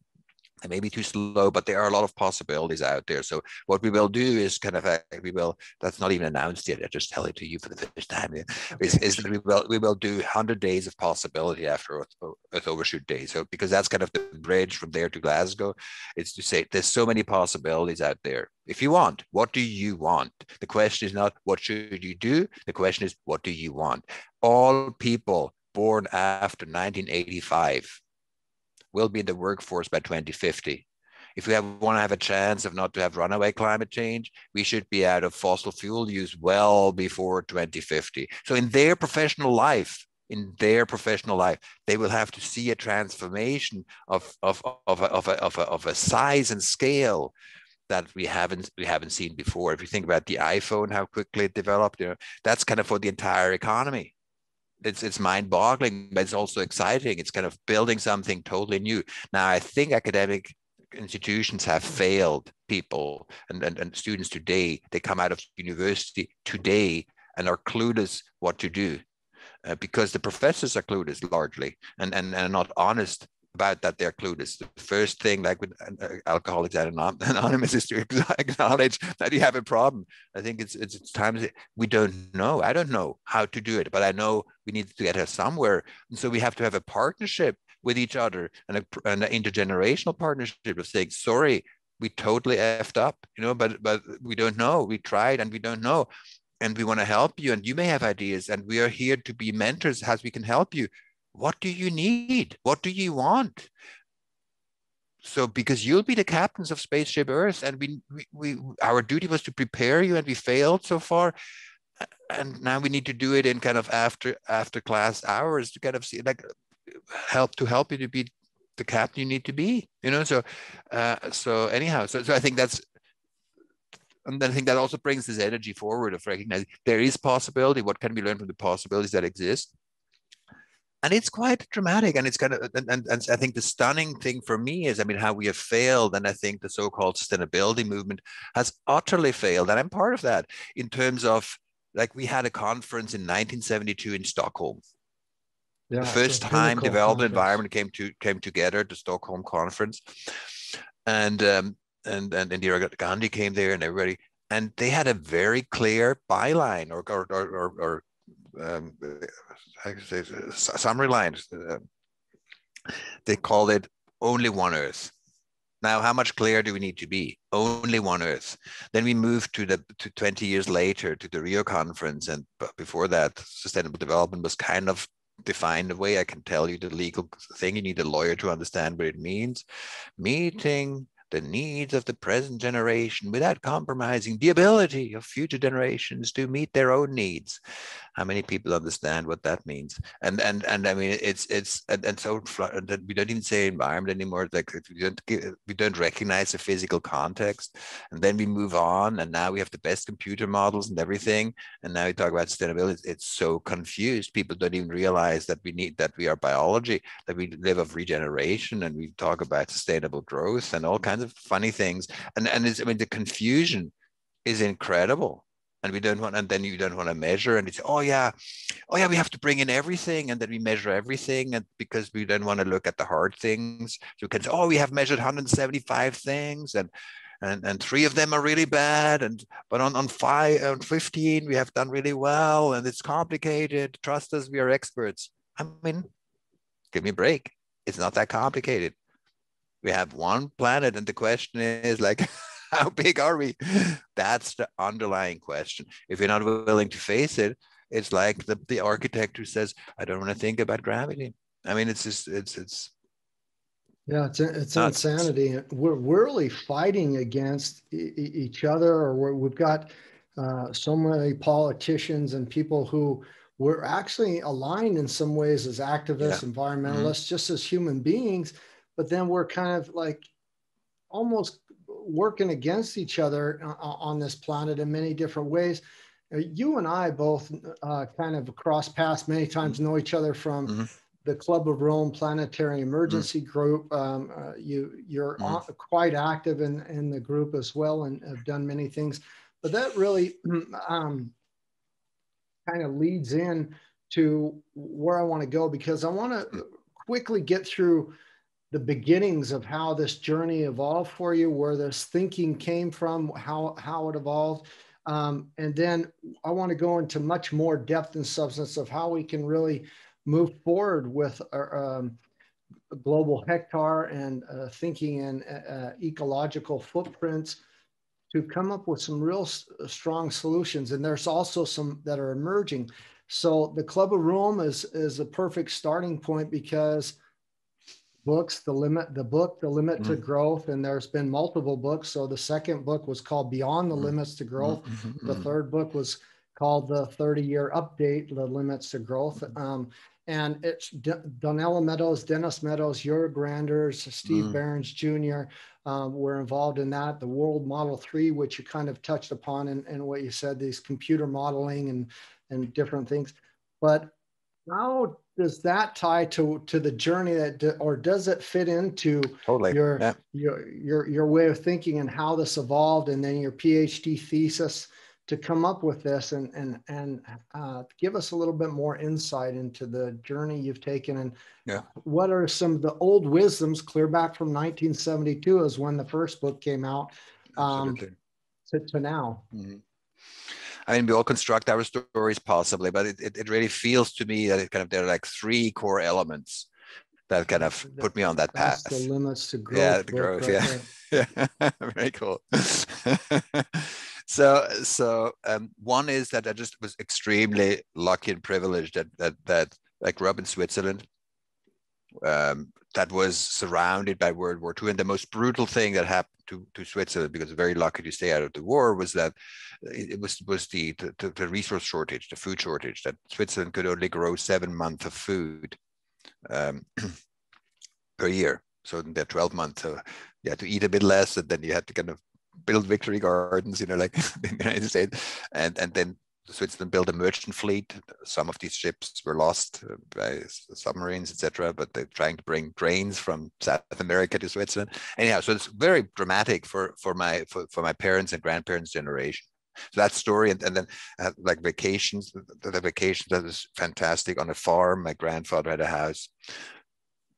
it may be too slow, but there are a lot of possibilities out there. So what we will do is kind of, uh, we will, that's not even announced yet. I just tell it to you for the first time. Is, is that we will, we will do 100 days of possibility after Earth Overshoot Day. So because that's kind of the bridge from there to Glasgow, it's to say there's so many possibilities out there. If you want, what do you want? The question is not what should you do? The question is what do you want? All people born after 1985 will be in the workforce by 2050. If we have, want to have a chance of not to have runaway climate change, we should be out of fossil fuel use well before 2050. So in their professional life, in their professional life, they will have to see a transformation of, of, of, a, of, a, of, a, of a size and scale that we haven't we haven't seen before. If you think about the iPhone, how quickly it developed, you know, that's kind of for the entire economy it's it's mind-boggling, but it's also exciting. It's kind of building something totally new. Now, I think academic institutions have failed people and, and, and students today. They come out of university today and are clueless what to do. Uh, because the professors are clueless largely and, and, and not honest about that they're clueless. The first thing, like with uh, Alcoholics Anonymous, is to acknowledge that you have a problem. I think it's it's, it's times we don't know. I don't know how to do it, but I know we need to get her somewhere, and so we have to have a partnership with each other and, a, and an intergenerational partnership of saying, sorry, we totally effed up, you know, but but we don't know. We tried and we don't know. And we want to help you, and you may have ideas, and we are here to be mentors as we can help you what do you need? What do you want? so because you'll be the captains of spaceship earth and we, we, we our duty was to prepare you and we failed so far and now we need to do it in kind of after after class hours to kind of see like help to help you to be the captain you need to be you know so uh, so anyhow so, so i think that's and then I think that also brings this energy forward of recognizing there is possibility. What can we learn from the possibilities that exist? And it's quite dramatic and it's kind of and, and, and, i think the stunning thing for me is i mean how we have failed and i think the so-called sustainability movement has utterly failed and i'm part of that in terms of like we had a conference in 1972 in stockholm. Yeah, the first time development environment came to came together the stockholm conference. And um, and and indira gandhi came there and everybody and they had a very clear byline or or, or, or um, summary lines. Uh, they call it only one Earth. Now, how much clearer do we need to be? Only one Earth. Then we moved to the to 20 years later to the Rio conference, and before that, sustainable development was kind of defined a way. I can tell you the legal thing. You need a lawyer to understand what it means. Meeting the needs of the present generation without compromising the ability of future generations to meet their own needs how many people understand what that means? And and and i mean it's it's and, and so that we don't even say environment anymore. Like we don't we don't recognize the physical context. And then we move on and now we have the best computer models and everything. And now we talk about sustainability. It's so confused. People don't even realize that we need that we are biology that we live of regeneration and we talk about sustainable growth and all kinds of funny things. And and it's i mean the confusion is incredible and we don't want and then you don't want to measure and it's oh yeah. Oh yeah we have to bring in everything and then we measure everything and because we don't want to look at the hard things. So we can say oh we have measured 175 things and and and three of them are really bad and but on on five on 15 we have done really well and it's complicated. Trust us we are experts. I mean give me a break. It's not that complicated. We have one planet and the question is like how big are we? That's the underlying question. If you're not willing to face it, it's like the, the architect who says, I don't want to think about gravity. I mean, it's just, it's, it's, yeah, it's it's nuts. insanity. We're, we're really fighting against e- each other, or we have got uh, so many politicians and people who we're actually aligned in some ways as activists, yeah. environmentalists, mm-hmm. just as human beings. But then we're kind of like almost working against each other uh, uh, on this planet in many different ways. Uh, you and I both uh, kind of cross paths many times, know each other from mm-hmm. the Club of Rome Planetary Emergency mm-hmm. Group. Um, uh, you you're mm-hmm. quite active in in the group as well, and have done many things. But that really um, kind of leads in to where I want to go because I want to mm. quickly get through the beginnings of how this journey evolved for you, where this thinking came from, how, how it evolved. Um, and then I want to go into much more depth and substance of how we can really move forward with our um, global hectare and uh, thinking in uh, uh ecological footprints to come up with some real strong solutions. And there's also some that are emerging. So the Club of Rome is, is a perfect starting point because books the limit the book the limit mm-hmm. to growth and there's been multiple books so the second book was called beyond the mm-hmm. limits to growth mm-hmm. the mm-hmm. third book was called the 30 year update the limits to growth mm-hmm. um, and it's D- Donella Meadows, Dennis Meadows, Jörg Randers, Steve mm. Behrens Jr. Um, were involved in that. The World Model 3, which you kind of touched upon in, in what you said, these computer modeling and, and different things. But how does that tie to to the journey that or does it fit into totally your yeah. your your your way of thinking and how this evolved and then your phd thesis to come up with this and and and uh, give us a little bit more insight into the journey you've taken and yeah. what are some of the old wisdoms clear back from 1972 is when the first book came out um, to, to now mm-hmm. I mean, we all construct our stories possibly, but it, it, it really feels to me that it kind of there are like three core elements that kind of put me on that path. the limits to growth. Yeah, the growth. Right yeah, yeah, very cool. so, so um, one is that I just was extremely lucky and privileged that that that I grew up in Switzerland. Um, that was surrounded by World War II. And the most brutal thing that happened to, to Switzerland, because very lucky to stay out of the war, was that it was was the, the, the resource shortage, the food shortage, that Switzerland could only grow seven months of food um, per year. So in the 12 months, uh, you had to eat a bit less, and then you had to kind of build victory gardens, you know, like in the United States, and and then Switzerland built a merchant fleet. Some of these ships were lost uh, by submarines, etc. But they're trying to bring grains from South America to Switzerland. Anyhow, so it's very dramatic for for my for, for my parents and grandparents' generation. So that story, and, and then uh, like vacations, the, the vacations that was fantastic on a farm. My grandfather had a house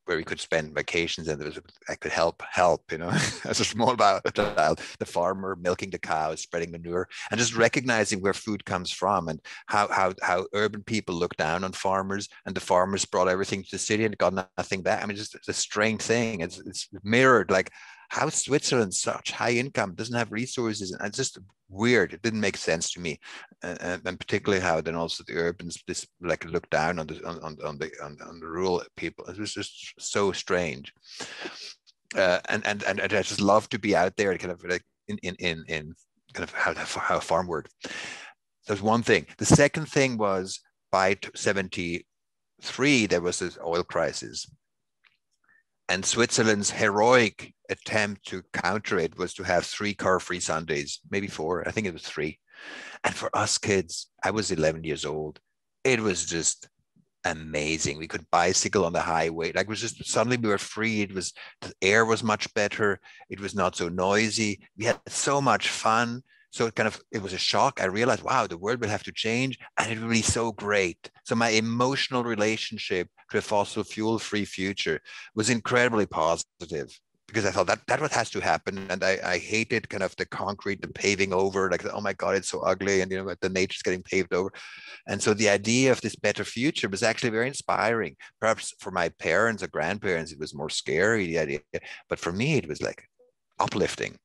where we could spend vacations and there was I could help help you know as a small child the farmer milking the cows spreading manure and just recognizing where food comes from and how how how urban people look down on farmers and the farmers brought everything to the city and got nothing back. I mean just a strange thing. It's it's mirrored like how Switzerland such high income doesn't have resources and it's just weird. It didn't make sense to me. And, and particularly how then also the urbans this like look down on the on, on the on, on, the rural people. It was just so strange. Uh, and, and and i just love to be out there kind of like in in in, in kind of how, how farm worked. There's one thing. The second thing was by 73 there was this oil crisis. And Switzerland's heroic attempt to counter it was to have three car free Sundays, maybe four. I think it was three. And for us kids, I was 11 years old. It was just amazing. We could bicycle on the highway. Like it was just suddenly we were free. It was the air was much better. It was not so noisy. We had so much fun. So it kind of it was a shock. I realized, wow, the world will have to change, and it will be so great. So my emotional relationship to a fossil fuel free future was incredibly positive because I thought that that what has to happen, and I, I hated kind of the concrete, the paving over, like oh my god, it's so ugly, and you know the nature's getting paved over, and so the idea of this better future was actually very inspiring. Perhaps for my parents or grandparents, it was more scary the idea, but for me, it was like uplifting.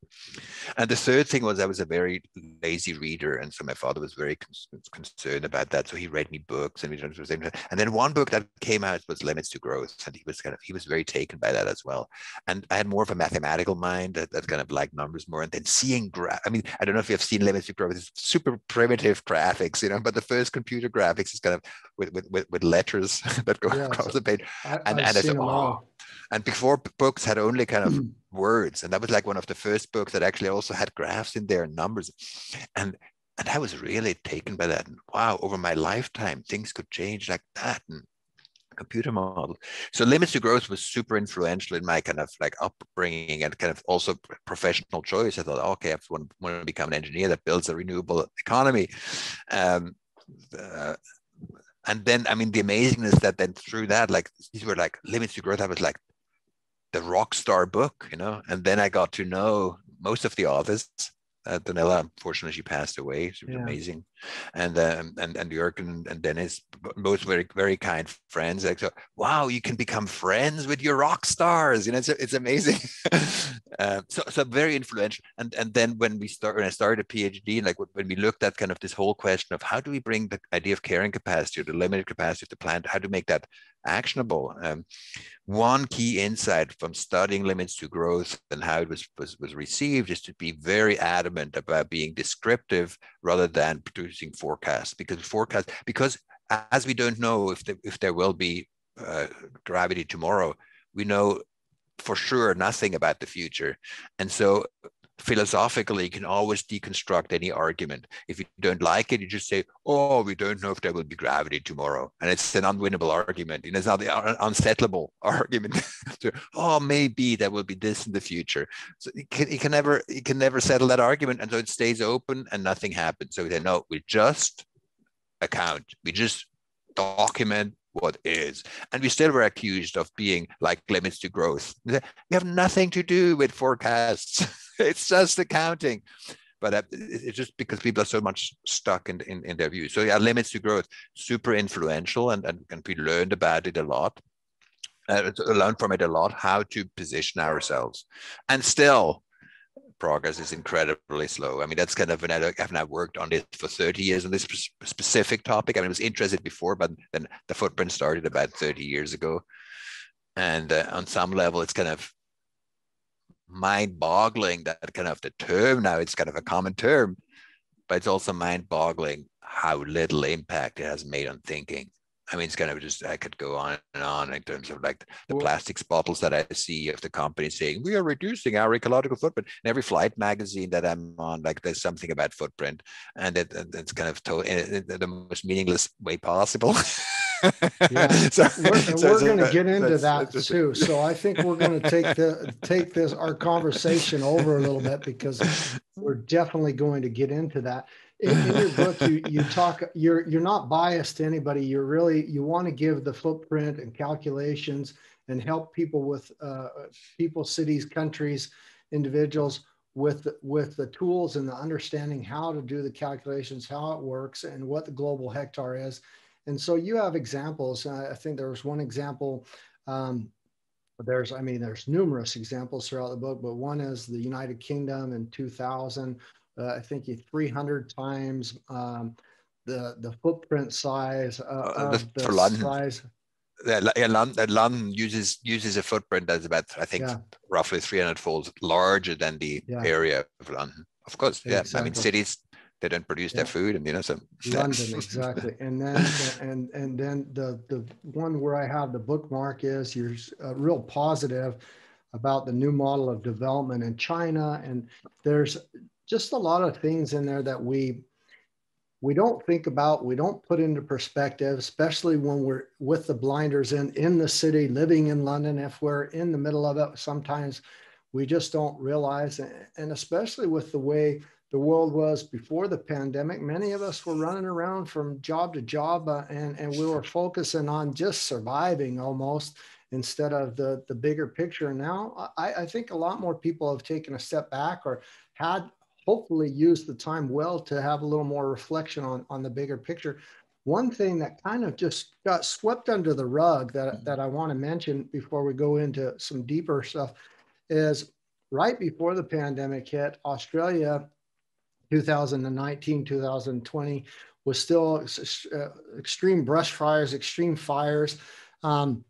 And the third thing was I was a very lazy reader, and so my father was very con- concerned about that. So he read me books, and we and then one book that came out was Limits to Growth, and he was kind of he was very taken by that as well. And I had more of a mathematical mind that, that kind of like numbers more, and then seeing gra- I mean I don't know if you have seen Limits to Growth. It's super primitive graphics, you know, but the first computer graphics is kind of with with with, with letters that go yes, across the page, I, and I've and seen them all. And before books had only kind of hmm. Words, and that was like one of the first books that actually also had graphs in there numbers, and and I was really taken by that. And wow, over my lifetime, things could change like that. And computer model. So limits to growth was super influential in my kind of like upbringing and kind of also professional choice. I thought, okay, I want, want to become an engineer that builds a renewable economy. Um, uh, and then, I mean, the amazingness that then through that, like these were like limits to growth. I was like, the rock star book, you know. And then I got to know most of the authors. Uh, Donella, unfortunately, she passed away. She was yeah. amazing, and um, and and Jørgen and Dennis, both very very kind friends. Like so, wow, you can become friends with your rock stars. You know, it's it's amazing. uh, so so very influential. And and then when we start when I started a PhD, like when we looked at kind of this whole question of how do we bring the idea of carrying capacity or the limited capacity of the plant, how to make that actionable. Um, one key insight from studying limits to growth and how it was, was, was received is to be very adamant about being descriptive rather than producing forecasts because forecast because as we don't know if the, if there will be uh, gravity tomorrow, we know for sure nothing about the future. And so philosophically, you can always deconstruct any argument. If you don't like it, you just say, "Oh, we don't know if there will be gravity tomorrow," and it's an unwinnable argument. And it's not the unsettleable argument. to, oh, maybe there will be this in the future. So you can, you can never you can never settle that argument, and so it stays open and nothing happens. So we say, "No, we just account. We just document what is. And we still were accused of being like limits to growth. We have nothing to do with forecasts. it's just accounting. But uh, it's just because people are so much stuck in, in, in their views. So yeah, limits to growth, super influential and, and, and we learned about it a lot. Uh, learned from it a lot, how to position ourselves. And still, progress is incredibly slow. I mean, that's kind of when I have now worked on this for 30 years on this specific topic. I mean, I was interested before, but then the footprint started about 30 years ago. And uh, on some level, it's kind of mind-boggling that kind of the term now it's kind of a common term, but it's also mind-boggling how little impact it has made on thinking. I mean, it's kind of just, I could go on and on in terms of like the plastics bottles that I see of the company saying, we are reducing our ecological footprint. In every flight magazine that I'm on, like there's something about footprint and it, it's kind of to, the most meaningless way possible. yeah. so, we're, so, we're so going to get into that too. So I think we're going to take the take this our conversation over a little bit because we're definitely going to get into that in, in, your book you you talk you're you're not biased to anybody. You're really you want to give the footprint and calculations and help people with uh, people cities countries individuals with with the tools and the understanding how to do the calculations how it works and what the global hectare is. And so you have examples. I think there was one example um, there's i mean there's numerous examples throughout the book but one is the united kingdom in 2000 uh, I think 300 times um, the the footprint size uh, uh of the London. size. Yeah, yeah, London, London uses uses a footprint that's about I think yeah. roughly 300 folds larger than the yeah. area of London. Of course, yeah. Exactly. I mean, cities they don't produce their food, and you know, so London exactly. And then and and then the the one where I have the bookmark is you're uh, real positive about the new model of development in China, and there's just a lot of things in there that we we don't think about we don't put into perspective especially when we're with the blinders in in the city living in london if we're in the middle of it sometimes we just don't realize and especially with the way the world was before the pandemic many of us were running around from job to job uh, and, and we were focusing on just surviving almost instead of the, the bigger picture. Now I, I think a lot more people have taken a step back or had hopefully use the time well to have a little more reflection on, on the bigger picture. One thing that kind of just got swept under the rug that, mm-hmm. that I want to mention before we go into some deeper stuff is right before the pandemic hit, Australia 2019, 2020 was still uh, extreme brush fires, extreme fires. Um,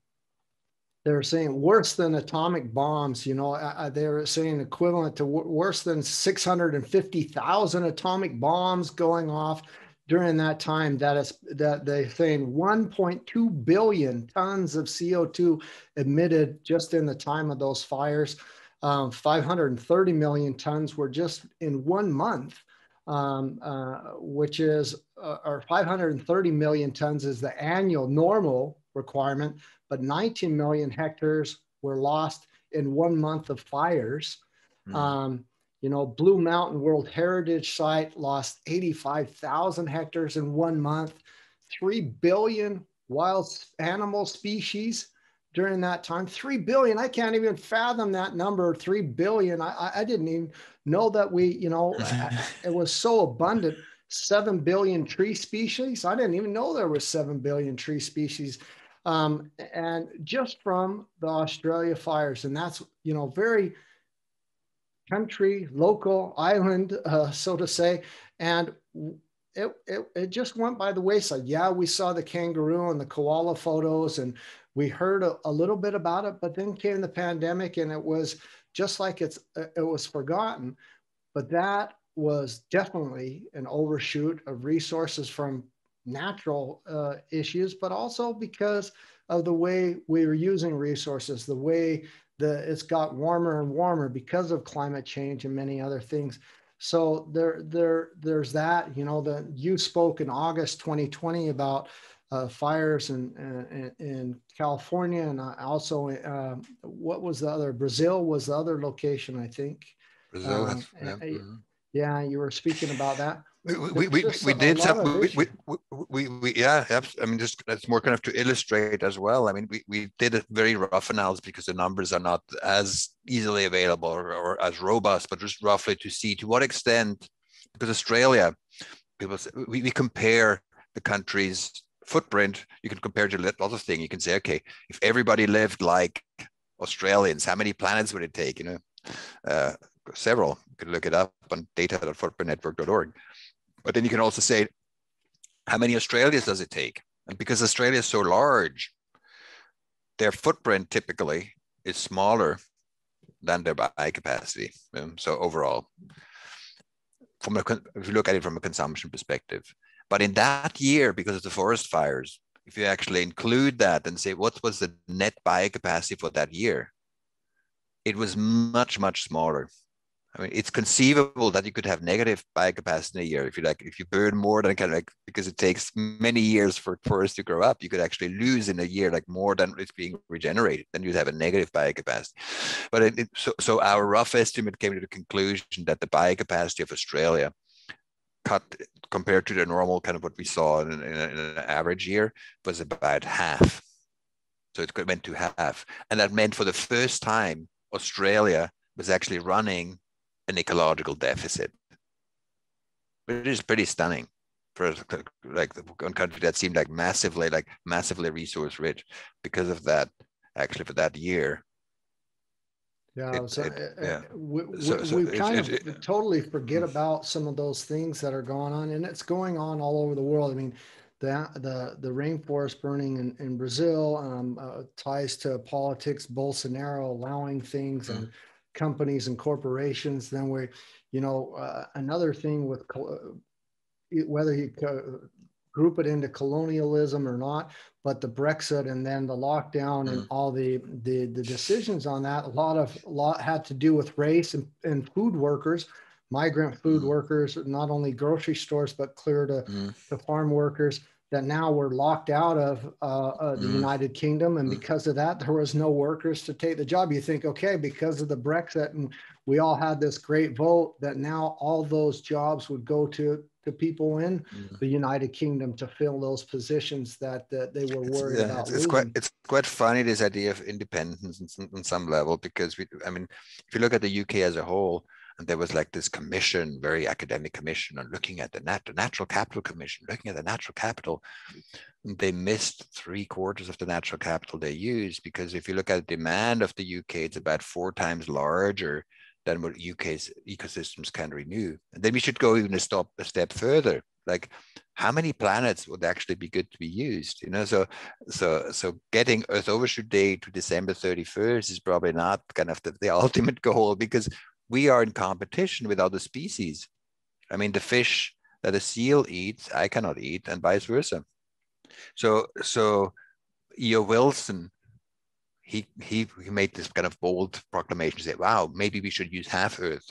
they were saying worse than atomic bombs. You know, uh, they're saying equivalent to w- worse than 650,000 atomic bombs going off during that time. That is that they're saying 1.2 billion tons of CO2 emitted just in the time of those fires. Um, 530 million tons were just in one month. Um, uh, which is uh, or 530 million tons is the annual normal requirement but 19 million hectares were lost in one month of fires. Mm. Um, you know, Blue Mountain World Heritage Site lost 85,000 hectares in one month, 3 billion wild animal species during that time. 3 billion, I can't even fathom that number, 3 billion. I, I didn't even know that we, you know, it was so abundant. 7 billion tree species. I didn't even know there was 7 billion tree species um, and just from the Australia fires. And that's, you know, very country, local, island, uh, so to say. And it, it, it just went by the wayside. Yeah, we saw the kangaroo and the koala photos and we heard a, a little bit about it, but then came the pandemic and it was just like it's, it was forgotten. But that was definitely an overshoot of resources from natural uh, issues, but also because of the way we are using resources, the way the it's got warmer and warmer because of climate change and many other things. So there, there, there's that. You know, the you spoke in August 2020 about uh, fires in, in, in California and also uh, what was the other? Brazil was the other location, I think. Brazil. Um, yeah. Mm-hmm. yeah, you were speaking about that. We, we, we, we did some, we, we, we, we, yeah, I mean, just that's more kind of to illustrate as well. I mean, we, we did a very rough analysis because the numbers are not as easily available or, or as robust, but just roughly to see to what extent, because Australia, people say, we, we compare the country's footprint, you can compare to lots of things. You can say, okay, if everybody lived like Australians, how many planets would it take? You know, uh, several. You could look it up on data.footprintnetwork.org. But then you can also say, how many Australias does it take? And because Australia is so large, their footprint typically is smaller than their biocapacity. Um, so overall, from a, if you look at it from a consumption perspective, but in that year, because of the forest fires, if you actually include that and say what was the net biocapacity for that year, it was much much smaller. I mean, it's conceivable that you could have negative biocapacity in a year if you like. If you burn more than kind of like because it takes many years for forests to grow up, you could actually lose in a year like more than it's being regenerated. Then you'd have a negative biocapacity. But it, it, so, so our rough estimate came to the conclusion that the biocapacity of Australia cut compared to the normal kind of what we saw in, in, in an average year was about half. So it went to half, and that meant for the first time Australia was actually running an ecological deficit. which is pretty stunning for like a country that seemed like massively, like massively resource rich because of that. Actually, for that year, yeah, it, so, it, uh, yeah. we, we, so, so we kind it, of totally forget about some of those things that are going on, and it's going on all over the world. I mean, the the the rainforest burning in, in Brazil um, uh, ties to politics, Bolsonaro allowing things, mm-hmm. and companies and corporations. Then we, you know, uh, another thing with uh, whether you group it into colonialism or not, but the Brexit and then the lockdown and mm. all the, the the decisions on that, a lot of a lot had to do with race and, and food workers, migrant food mm. workers, not only grocery stores but clear to, mm. to farm workers that now were locked out of uh, uh, the mm. United Kingdom. And mm. because of that, there was no workers to take the job. You think, okay, because of the Brexit and we all had this great vote that now all those jobs would go to, to people in mm. the United Kingdom to fill those positions that, that they were worried it's, yeah, about. It's, it's quite, it's quite funny, this idea of independence on some level, because we, I mean, if you look at the UK as a whole, and there was like this commission, very academic commission on looking at the, nat- the natural capital commission, looking at the natural capital. They missed three quarters of the natural capital they use because if you look at the demand of the UK, it's about four times larger than what UK's ecosystems can renew. And then we should go even a step a step further. Like how many planets would actually be good to be used? You know, so so so getting Earth overshoot day to December 31st is probably not kind of the, the ultimate goal because we are in competition with other species. I mean, the fish that a seal eats, I cannot eat, and vice versa. So, so E.O. Wilson, he, he, he made this kind of bold proclamation, say, wow, maybe we should use half Earth.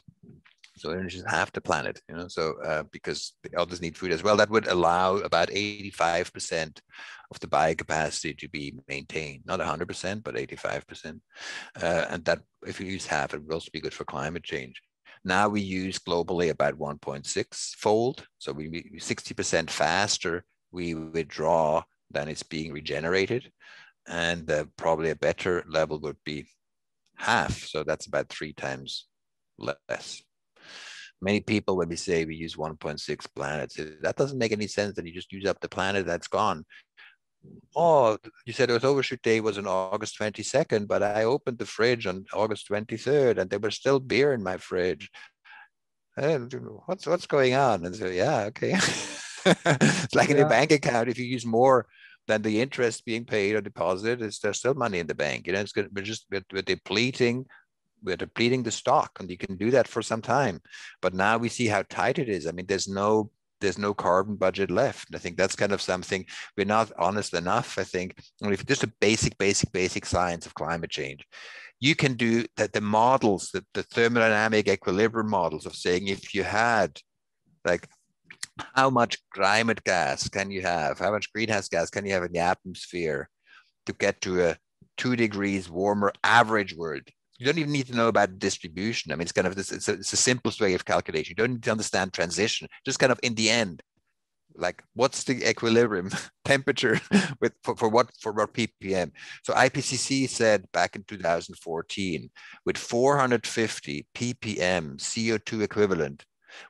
So it's just half the planet, you know, so uh, because the others need food as well, that would allow about 85% of the biocapacity to be maintained, not 100%, but 85%. Uh, and that if you use half, it will also be good for climate change. Now we use globally about 1.6 fold. So we 60% faster we withdraw than it's being regenerated. And uh, probably a better level would be half. So that's about three times less many people when we say we use 1.6 planets that doesn't make any sense that you just use up the planet that's gone oh, you said Earth Overshoot Day was on August 22nd, but I opened the fridge on August 23rd and there was still beer in my fridge. And what's what's going on? And so, yeah, okay. it's like yeah. in a bank account. If you use more than the interest being paid or deposited, is there's still money in the bank. You know, it's good. We're just we're, we're depleting we're depleting the stock and you can do that for some time but now we see how tight it is i mean there's no there's no carbon budget left. And I think that's kind of something we're not honest enough. I think if just a basic, basic, basic science of climate change, you can do that. The models, the, the thermodynamic equilibrium models of saying if you had like how much climate gas can you have? How much greenhouse gas can you have in the atmosphere to get to a two degrees warmer average world? You don't even need to know about distribution. I mean, it's kind of this, it's, a, it's the simplest way of calculation. You don't need to understand transition, just kind of in the end, like what's the equilibrium temperature with for, for what for what ppm so ipcc said back in 2014 with 450 ppm co2 equivalent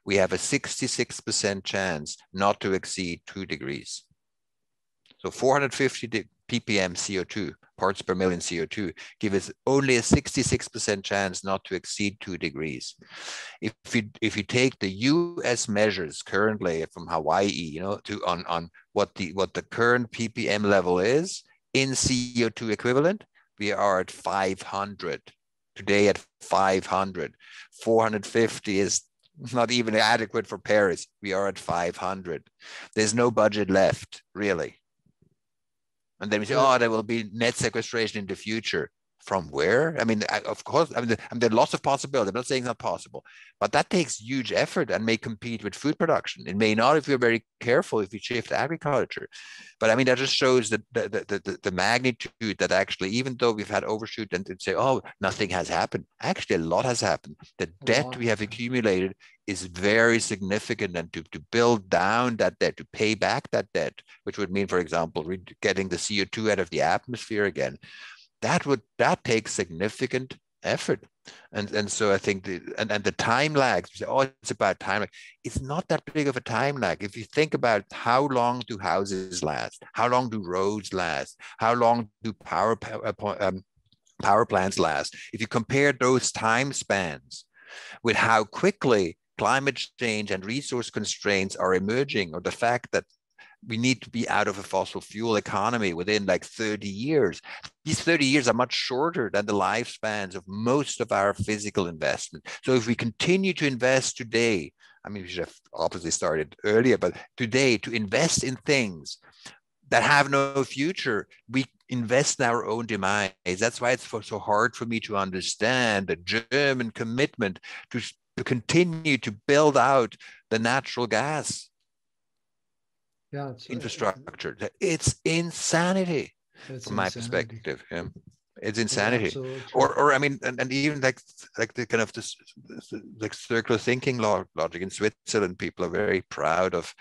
we have a 66% chance not to exceed 2 degrees so 450 ppm CO2, parts per million CO2, give us only a 66% chance not to exceed two degrees. If you if you take the U.S. measures currently from Hawaii, you know, to on on what the what the current ppm level is, in CO2 equivalent, we are at 500. Today at 500. 450 is not even adequate for Paris. We are at 500. There's no budget left, really. And then we say, oh, there will be net sequestration in the future from where? I mean, I, of course, I mean, I mean, there are lots of possibilities. I'm not saying it's not possible, but that takes huge effort and may compete with food production. It may not if you're very careful if you shift agriculture. But I mean, that just shows the the, the, the, magnitude that actually, even though we've had overshoot and say, oh, nothing has happened, actually a lot has happened. The debt we have accumulated is very significant and to, to build down that debt, to pay back that debt, which would mean, for example, getting the CO2 out of the atmosphere again, that would that takes significant effort. And and so i think the and, and the time lag say, oh it's about time. Lag it's not that big of a time lag. If you think about how long do houses last how long do roads last how long do power uh, um, power plants last if you compare those time spans with how quickly climate change and resource constraints are emerging or the fact that we need to be out of a fossil fuel economy within like 30 years. These 30 years are much shorter than the lifespans of most of our physical investment. So if we continue to invest today, I mean, we should have obviously started earlier, but today to invest in things that have no future, we invest in our own demise. That's why it's so hard for me to understand the German commitment to, to continue to build out the natural gas yeah, it's, infrastructure. It's insanity it's from insanity. my perspective. Yeah. It's insanity, yeah, or or I mean, and, and even like like the kind of this, this like circular thinking logic in Switzerland, people are very proud of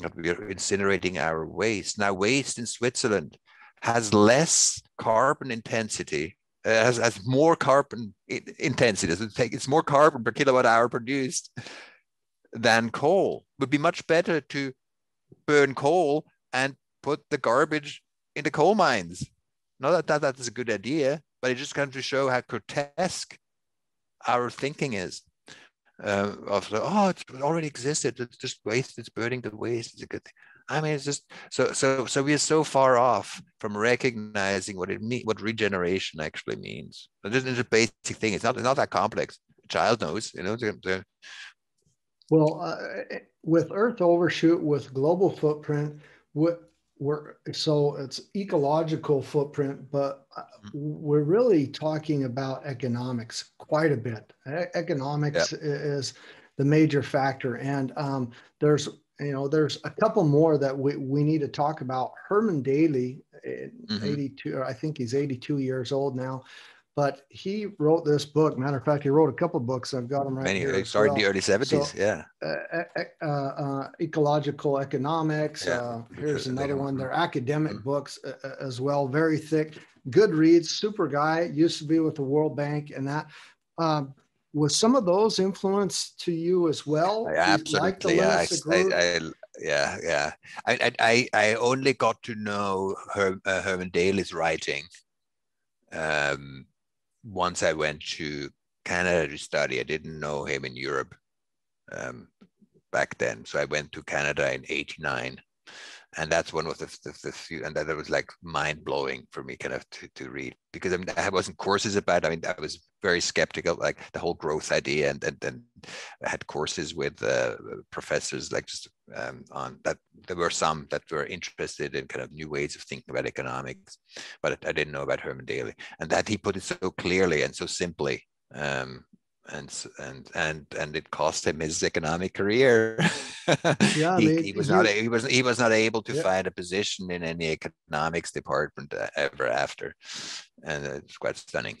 that we are incinerating our waste. Now, waste in Switzerland has less carbon intensity, uh, has, has more carbon intensity. It's more carbon per kilowatt hour produced than coal. It would be much better to burn coal and put the garbage into coal mines. Not that, that that's a good idea, but it just comes to show how grotesque our thinking is. Uh, of the, oh, it's already existed. It's just waste. It's burning the waste. It's a good thing. I mean, it's just so so so we are so far off from recognizing what it mean, what regeneration actually means. This is a basic thing. It's not it's not that complex. A child knows, you know. The, the, well, uh, with Earth overshoot, with global footprint, we're, so it's ecological footprint, but uh, mm-hmm. we're really talking about economics quite a bit. economics yep. is the major factor, and um, there's you know there's a couple more that we, we need to talk about. Herman Daly, mm-hmm. 82, I think he's 82 years old now but he wrote this book. Matter of fact, he wrote a couple books. I've got them right Many, here. Started well. in the early 70s, so, yeah. Uh, uh, uh, ecological economics. Yeah. Uh, here's another one. They're academic mm-hmm. books uh, uh, as well, very thick. Good reads, super guy, used to be with the World Bank and that. Um, was some of those influence to you as well? absolutely. Like yeah, I, I, yeah, yeah. I, I, I only got to know Her, Herman Daly's writing um, once I went to Canada to study, I didn't know him in Europe um, back then. So I went to Canada in 89 and that's one of the, the, the few and that was like mind blowing for me kind of to, to read because I mean I wasn't courses about I mean I was very skeptical like the whole growth idea and then and I had courses with uh, professors like just um, on that there were some that were interested in kind of new ways of thinking about economics but I didn't know about Herman Daly. And that he put it so clearly and so simply um, and and and and it cost him his economic career. yeah, he, he, was not he was he was not able to yeah. find a position in any economics department uh, ever after, and it's quite stunning.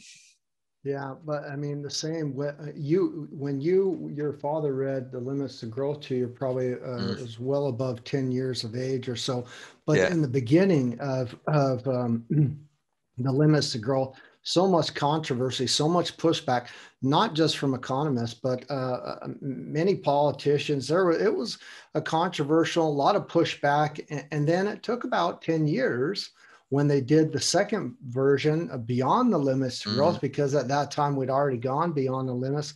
Yeah, but I mean the same. Uh, you when you your father read the limits to growth to you probably uh, mm. was well above ten years of age or so. But yeah. in the beginning of of um, the limits to growth, so much controversy, so much pushback, not just from economists, but uh, uh many politicians. There, it was a controversial, a lot of pushback, and, and, then it took about ten years when they did the second version of Beyond the Limits to Growth, mm-hmm. because at that time we'd already gone beyond the limits.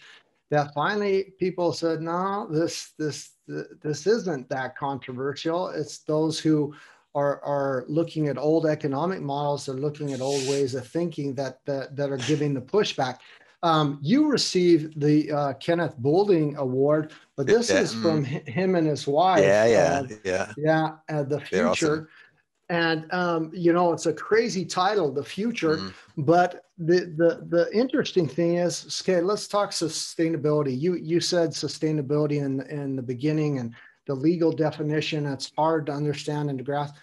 That finally people said, "No, this this this isn't that controversial." It's those who are, are looking at old economic models. They're looking at old ways of thinking that, that, that are giving the pushback. Um, you received the uh, Kenneth Boulding Award, but this yeah, is from mm. him and his wife. Yeah, yeah, uh, yeah. Yeah, uh, the future. Awesome. And um, you know, it's a crazy title, the future. Mm. But the the the interesting thing is, okay, let's talk sustainability. You you said sustainability in in the beginning, and the legal definition. It's hard to understand and to grasp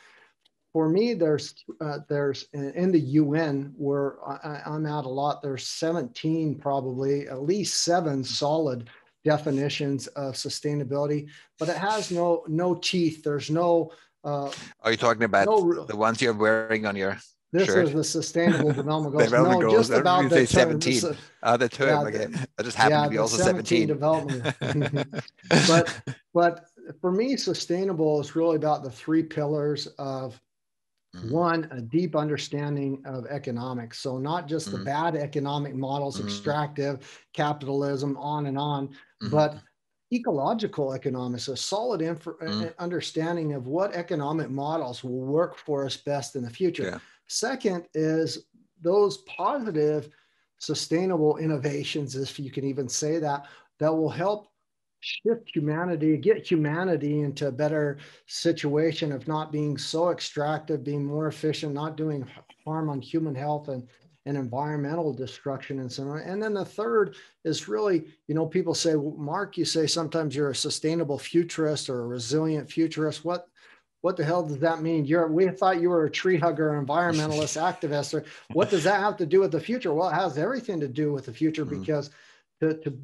for me, there's uh, there's in the UN where I, am at a lot. There's 17 probably at least seven solid definitions of sustainability, but it has no no teeth. There's no. Uh, Are you talking about no, the ones you're wearing on your? This shirt? is the Sustainable Development Goals. no, goals. just about the term. 17. Uh, ah, the term. Yeah, okay. I just happen yeah, to be also 17. 17. development. but but for me, sustainable is really about the three pillars of Mm-hmm. One, a deep understanding of economics. So, not just mm-hmm. the bad economic models, mm-hmm. extractive capitalism, on and on, mm-hmm. but ecological economics, a solid inf- uh, mm. understanding of what economic models will work for us best in the future. Yeah. Second is those positive, sustainable innovations, if you can even say that, that will help shift humanity, get humanity into a better situation of not being so extractive, being more efficient, not doing harm on human health and, and environmental destruction and so on. And then the third is really, you know, people say, well, Mark, you say sometimes you're a sustainable futurist or a resilient futurist. What what the hell does that mean? You're we thought you were a tree hugger, environmentalist activist, or what does that have to do with the future? Well, it has everything to do with the future mm-hmm. because to, to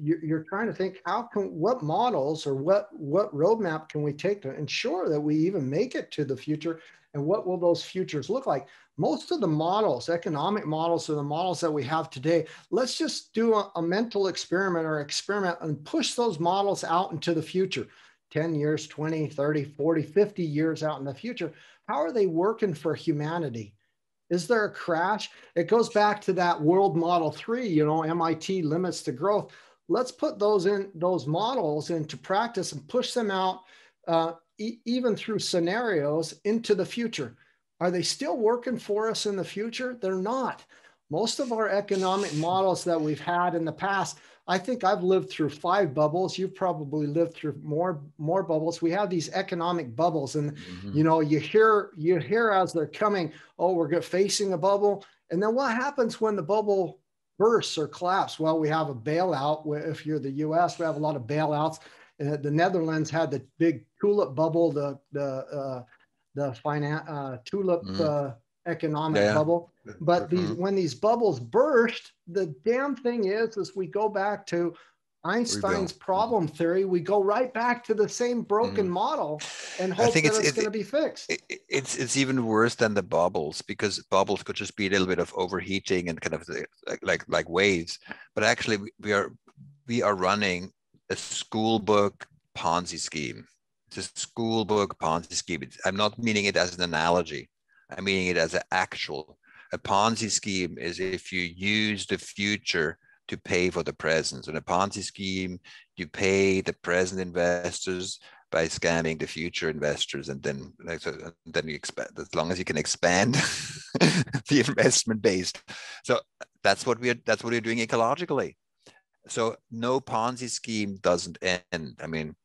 you're trying to think how can what models or what what roadmap can we take to ensure that we even make it to the future? And what will those futures look like? Most of the models economic models or the models that we have today let's just do a, a mental experiment or experiment and push those models out into the future. 10 years 20 30 40 50 years out in the future how are they working for humanity? Is there a crash? It goes back to that world model three, you know, MIT limits to growth let's put those in those models into practice and push them out uh, e- even through scenarios into the future. Are they still working for us in the future? They're not. Most of our economic models that we've had in the past i think i've lived through five bubbles. You've probably lived through more more bubbles. We have these economic bubbles and mm-hmm. you know you hear you hear as they're coming oh we're facing a bubble. And then what happens when the bubble bursts or collapse. Well, we have a bailout. If you're the U.S., we have a lot of bailouts. Uh, the Netherlands had the big tulip bubble, the the uh, the finance uh, tulip mm. economic yeah. bubble. But mm-hmm. when these bubbles burst, the damn thing is, is we go back to Einstein's problem theory, we go right back to the same broken mm. model and hope that it's, it's going to be fixed. It, it's it's even worse than the bubbles because bubbles could just be a little bit of overheating and kind of like like, like waves. But actually, we are we are running a school book Ponzi scheme. It's a school book Ponzi scheme. It's, I'm not meaning it as an analogy. I'm meaning it as an actual. A Ponzi scheme is if you use the future to pay for the present. In a Ponzi scheme, you pay the present investors by scamming the future investors, and then like so, then you expand as long as you can expand the investment base. So that's what we're that's what we're doing ecologically. So no Ponzi scheme doesn't end. I mean,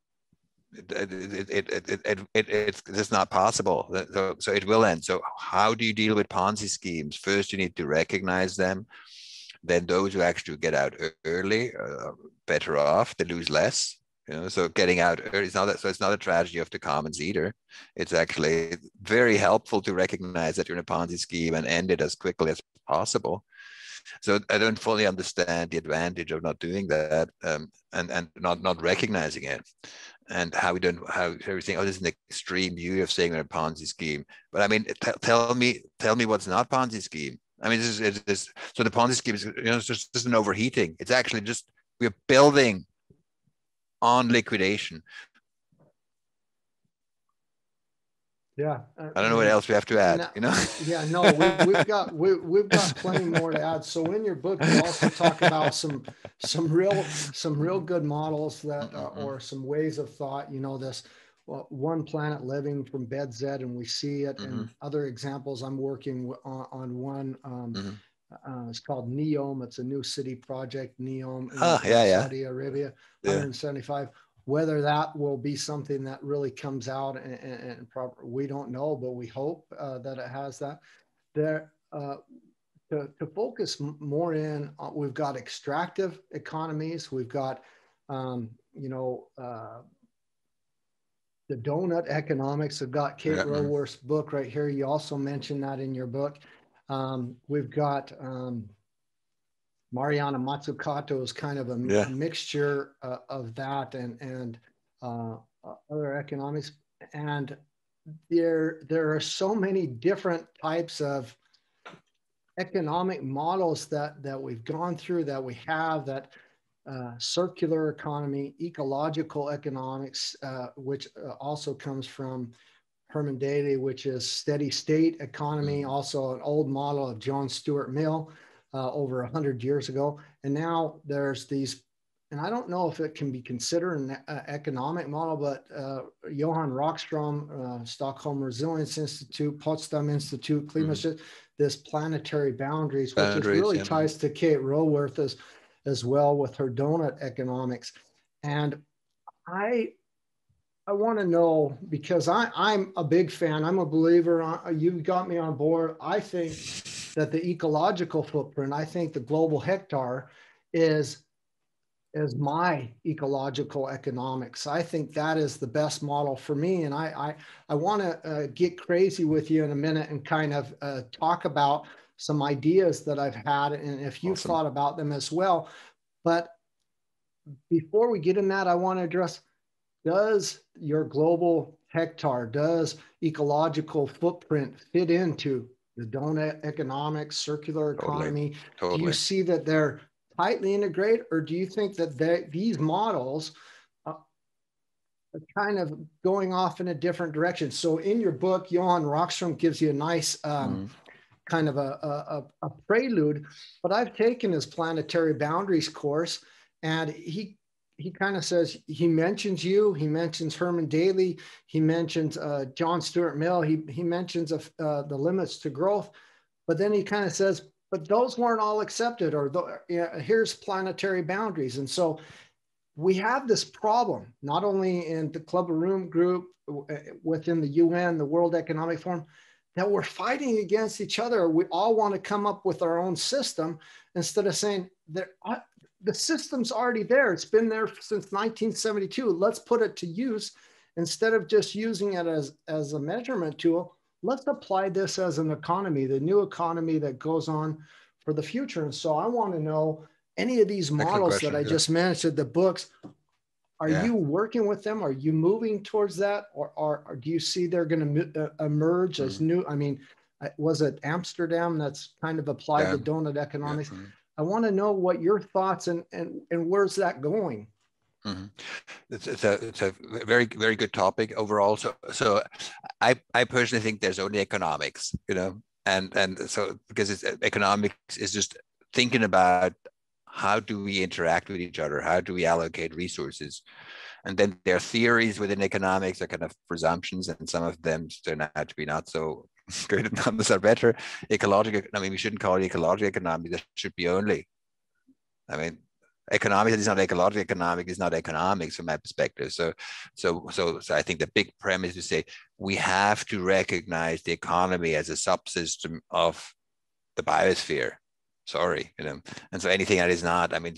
it, it, it, it, it, it, it's, it's not possible. So, so it will end. So how do you deal with Ponzi schemes? First, you need to recognize them then those who actually get out early are better off. They lose less. You know, so getting out early is not that, so it's not a tragedy of the commons either. It's actually very helpful to recognize that you're in a Ponzi scheme and end it as quickly as possible. So I don't fully understand the advantage of not doing that um, and and not not recognizing it, and how we don't how everything. Oh, this is an extreme view of saying we're a Ponzi scheme. But I mean, t- tell me tell me what's not Ponzi scheme. I mean, this is, this, so the Ponzi scheme is, you know, it's just, just an overheating. It's actually just, we're building on liquidation. Yeah. I don't know what else we have to add, you know? yeah, no, we, have got, we, we've got plenty more to add. So in your book, you also talk about some, some real, some real good models that, uh, or some ways of thought, you know, this, one planet living from BedZed, and we see it. Mm-hmm. And other examples, I'm working on, on one. Um, mm-hmm. uh, it's called Neom. It's a new city project, Neom, in oh, yeah, Saudi Arabia, yeah. 175. Whether that will be something that really comes out and, and, and proper, we don't know, but we hope uh, that it has that. There, uh, to, to focus more in, uh, we've got extractive economies. We've got, um, you know, uh, the donut economics. I've got Kate yeah. Book right here. You also mentioned that in your book. Um, we've got um, Mariana is kind of a, yeah. mixture uh, of that and and uh, other economics. And there there are so many different types of economic models that that we've gone through that we have that uh, circular economy, ecological economics, uh, which uh, also comes from Herman Daly, which is steady state economy, mm-hmm. also an old model of John Stuart Mill uh, over 100 years ago. And now there's these, and I don't know if it can be considered an uh, economic model, but uh, Johan Rockström, Stockholm Resilience Institute, Potsdam Institute, mm-hmm. this planetary boundaries, boundaries which really yeah. ties to Kate Raworth as as well with her donut economics. And I I want to know because I, I'm a big fan. I'm a believer. Uh, you got me on board. I think that the ecological footprint, I think the global hectare is is my ecological economics. I think that is the best model for me. And I I, I want to uh, get crazy with you in a minute and kind of uh, talk about some ideas that I've had, and if you've awesome. thought about them as well. But before we get in that, I want to address does your global hectare, does ecological footprint fit into the donut economics, circular economy? Totally. Totally. Do you see that they're tightly integrated, or do you think that they, these models uh, are kind of going off in a different direction? So, in your book, Johan Rockström gives you a nice um, mm kind of a, a, a prelude, but I've taken his planetary boundaries course and he he kind of says he mentions you he mentions herman daly he mentions uh, john stuart mill he, he mentions uh, the limits to growth but then he kind of says but those weren't all accepted or the, here's planetary boundaries. And so we have this problem not only in the club of rome group uh, within the un the world economic forum that we're fighting against each other. We all want to come up with our own system instead of saying that uh, the system's already there. It's been there since 1972. Let's put it to use instead of just using it as, as a measurement tool. Let's apply this as an economy, the new economy that goes on for the future. And so I want to know any of these models that I yeah. just mentioned, the books, are yeah. you working with them? Are you moving towards that, or, or, or do you see they're going to uh, emerge mm-hmm. as new? I mean, was it Amsterdam that's kind of applied yeah. the donut economics? Mm-hmm. I want to know what your thoughts and and and where's that going? Mm-hmm. It's, it's, a it's a very very good topic overall. So so I I personally think there's only economics, you know, and and so because it's economics is just thinking about how do we interact with each other? How do we allocate resources? And then there are theories within economics, are kind of presumptions, and some of them turn out to be not so good and others are better. Ecological, I mean, we shouldn't call it ecological economics, that should be only. I mean, economics is not ecological economic is not economics from my perspective. So, so, so, so I think the big premise is to say we have to recognize the economy as a subsystem of the biosphere sorry you know. And so anything that is not i mean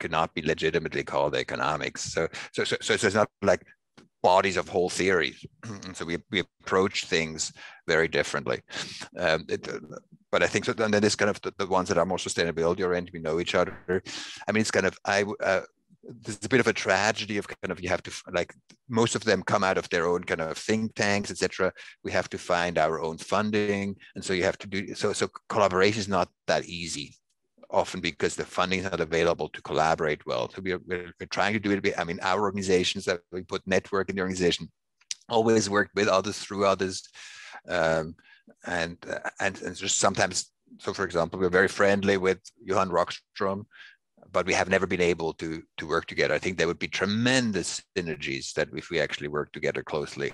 could not be legitimately called economics. So so so, so it's not like bodies of whole theories. So we, we approach things very differently. Um, it, but i think so and then it's kind of the, the, ones that are more sustainability oriented we know each other. I mean it's kind of i uh, there's a bit of a tragedy of kind of you have to like most of them come out of their own kind of think tanks etc we have to find our own funding and so you have to do so so collaboration is not that easy often because the funding is not available to collaborate well. So we're, we're, we're trying to do it i mean our organizations that we put network in the organization always work with others through others um, and, and and just sometimes so for example we're very friendly with johan rockström but we have never been able to to work together. I think there would be tremendous synergies that if we actually work together closely.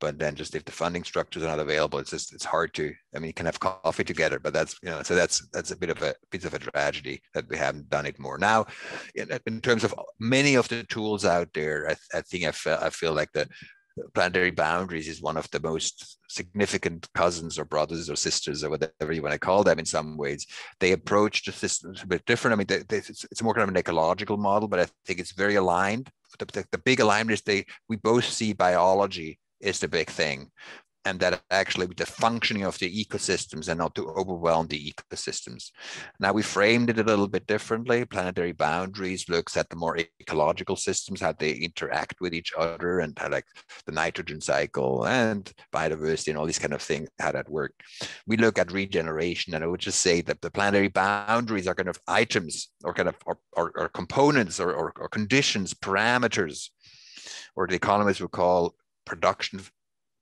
But then just if the funding structures are not available, it's just it's hard to. I mean, you can have coffee together, but that's you know, so that's that's a bit of a piece of a tragedy that we haven't done it more. Now, in, in terms of many of the tools out there, I, I think I feel I feel like the planetary boundaries is one of the most significant cousins or brothers or sisters or whatever you want to call them in some ways. They approach the systems a bit different. I mean they, they, it's, it's, more kind of an ecological model but i think it's very aligned. The, the, the big alignment is they we both see biology is the big thing and that actually with the functioning of the ecosystems and not to overwhelm the ecosystems. Now we framed it a little bit differently. Planetary boundaries looks at the more ecological systems, how they interact with each other and how like the nitrogen cycle and biodiversity and all these kind of things, how that work. We look at regeneration and I would just say that the planetary boundaries are kind of items or kind of or, or, or components or, or, or conditions, parameters, or the economists would call production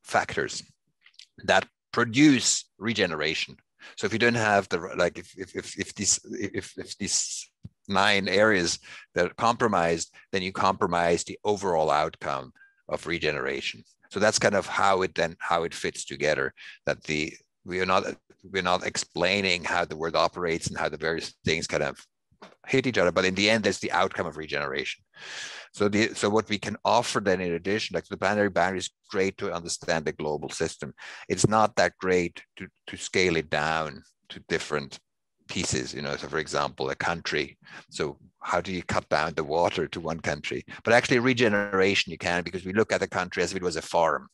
factors that produce regeneration. So if you don't have the like if if if, if these if, if these nine areas that are compromised, then you compromise the overall outcome of regeneration. So that's kind of how it then how it fits together. That the we are not we're not explaining how the world operates and how the various things kind of hit each other, but in the end, that's the outcome of regeneration. So the so what we can offer then in addition, like the planetary boundary is great to understand the global system. It's not that great to, to scale it down to different pieces, you know, so for example, a country. So how do you cut down the water to one country? But actually regeneration you can because we look at the country as if it was a farm.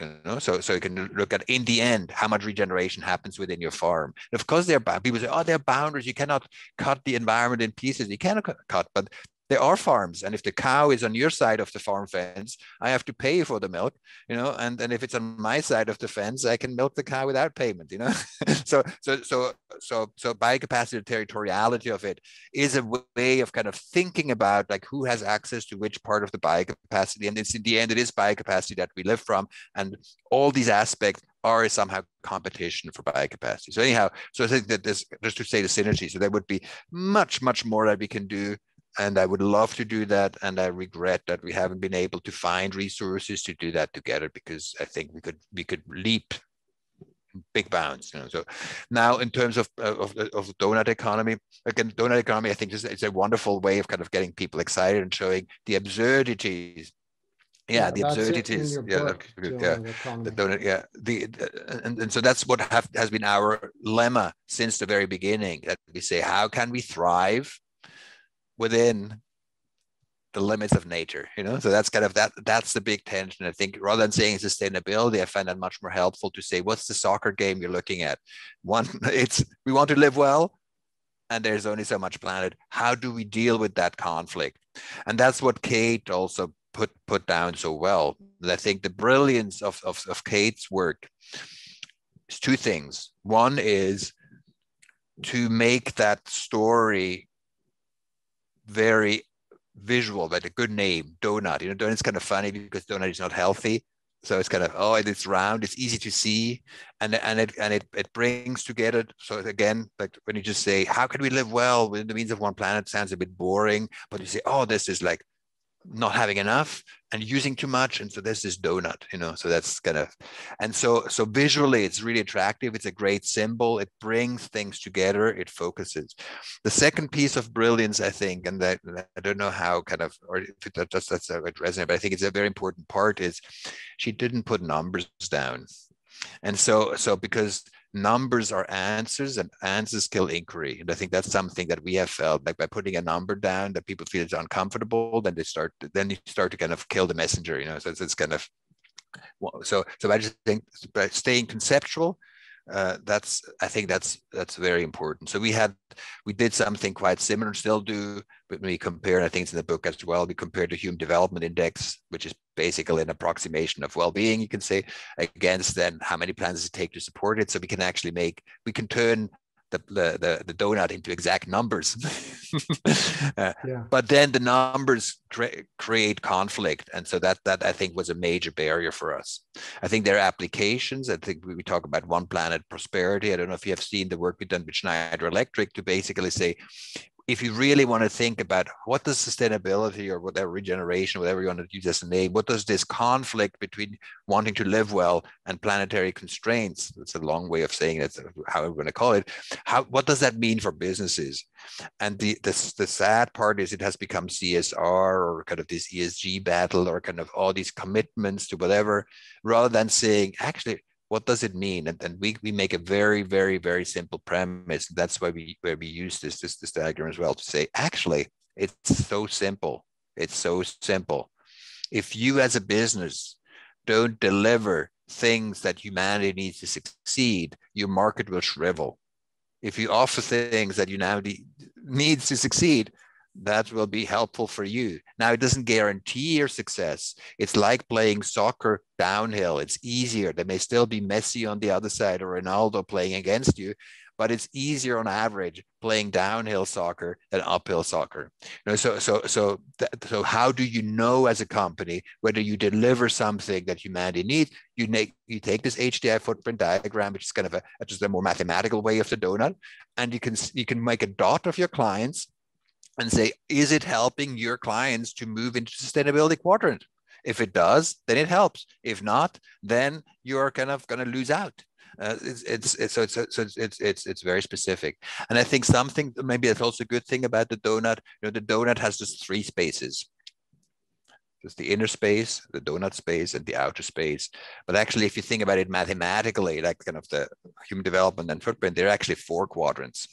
You know, so so you can look at in the end how much regeneration happens within your farm. And of course, there are people say, "Oh, there are boundaries. You cannot cut the environment in pieces. You cannot cut." But there are farms and if the cow is on your side of the farm fence i have to pay for the milk you know and and if it's on my side of the fence i can milk the cow without payment you know so so so so so biocapacity territoriality of it is a way of kind of thinking about like who has access to which part of the biocapacity and it's in the end it is biocapacity that we live from and all these aspects are somehow competition for biocapacity. So anyhow, so I think that this just to say the synergy. So there would be much, much more that we can do and I would love to do that. And I regret that we haven't been able to find resources to do that together because I think we could we could leap big bounds. You know. So now in terms of uh, of, uh, of donut economy, again, donut economy, I think is it's a wonderful way of kind of getting people excited and showing the absurdities yeah, yeah, the absurdities yeah, book, yeah the donut yeah the, the, and, and so that's what have, has been our lemma since the very beginning that we say how can we thrive within the limits of nature you know? So that's kind of that that's the big tension i think. Rather than saying sustainability i find that much more helpful to say what's the soccer game you're looking at? One it's we want to live well and there's only so much planet. How do we deal with that conflict? And that's what kate also put put down so well. And i think the brilliance of, of, of kate's work is two things. One is to make that story very visual, but a good name, donut. You know, donut's kind of funny because donut is not healthy. So it's kind of oh, it's round, it's easy to see, and and it and it it brings together. So again, like when you just say, how can we live well within the means of one planet, sounds a bit boring. But you say, oh, this is like not having enough and using too much. And so there's this donut you know so that's kind of and so so visually it's really attractive. It's a great symbol. It brings things together. It focuses. The second piece of brilliance i think and that i don't know how kind of or if it just that's a resonate but i think it's a very important part is she didn't put numbers down. And so so because numbers are answers and answers kill inquiry. And I think that's something that we have felt like by putting a number down that people feel it's uncomfortable, then they start, then you start to kind of kill the messenger, you know, so it's, it's kind of, so, so I just think by staying conceptual, uh, that's I think that's that's very important. So we had we did something quite similar, still do, but we compare. I think it's in the book as well. We compared the Human Development Index, which is basically an approximation of well-being. You can say against then how many plans does it take to support it. So we can actually make we can turn the, the, the donut into exact numbers. uh, yeah. But then the numbers cre- create conflict. And so that, that I think was a major barrier for us. I think there are applications. I think we, we talk about one planet prosperity. I don't know if you have seen the work we've done with Schneider Electric to basically say if you really want to think about what does sustainability or whatever regeneration, whatever you want to use as a name, what does this conflict between wanting to live well and planetary constraints? That's a long way of saying it, how we're going to call it. How what does that mean for businesses? And the, the the sad part is it has become CSR or kind of this ESG battle or kind of all these commitments to whatever, rather than saying actually what does it mean? And then we, we make a very, very, very simple premise. That's why we where we use this, this this diagram as well to say, actually, it's so simple. It's so simple. If you as a business don't deliver things that humanity needs to succeed, your market will shrivel. If you offer things that humanity needs to succeed, that will be helpful for you. Now, it doesn't guarantee your success. It's like playing soccer downhill. It's easier. There may still be Messi on the other side or Ronaldo playing against you, but it's easier on average playing downhill soccer than uphill soccer. You know, so so so so how do you know as a company whether you deliver something that humanity needs? You make you take this HDI footprint diagram, which is kind of a just a more mathematical way of the donut, and you can you can make a dot of your clients and say, is it helping your clients to move into sustainability quadrant? If it does, then it helps. If not, then you're kind of going to lose out. Uh, it's, it's, it's, so it's, so it's, it's, it's, very specific. And I think something, maybe that's also a good thing about the donut, you know, the donut has just three spaces. There's the inner space, the donut space, and the outer space. But actually, if you think about it mathematically, like kind of the human development and footprint, there are actually four quadrants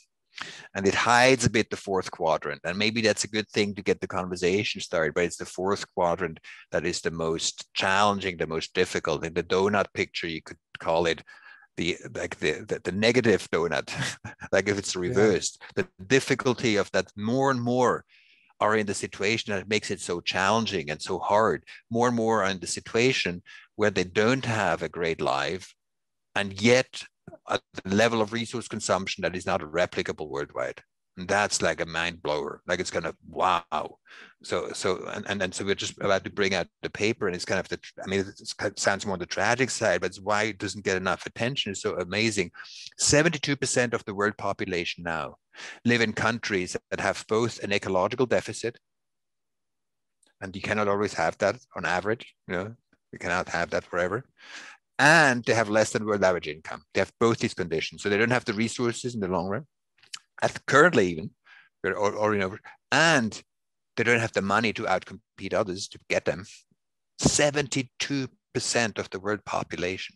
and it hides a bit the fourth quadrant. And maybe that's a good thing to get the conversation started, but it's the fourth quadrant that is the most challenging, the most difficult. In the donut picture, you could call it the like the, the, the negative donut, like if it's reversed. Yeah. The difficulty of that more and more are in the situation that makes it so challenging and so hard. More and more are in the situation where they don't have a great life and yet at the level of resource consumption that is not replicable worldwide. And that's like a mind blower. Like it's kind of wow. So so and and, and so we're just about to bring out the paper, and it's kind of the. I mean, it sounds more on the tragic side, but it's why it doesn't get enough attention. It's so amazing. Seventy-two percent of the world population now live in countries that have both an ecological deficit, and you cannot always have that on average. You know, you cannot have that forever and they have less than world average income. They have both these conditions. So they don't have the resources in the long run, at currently even, or, or you know, and they don't have the money to outcompete others to get them. 72% of the world population.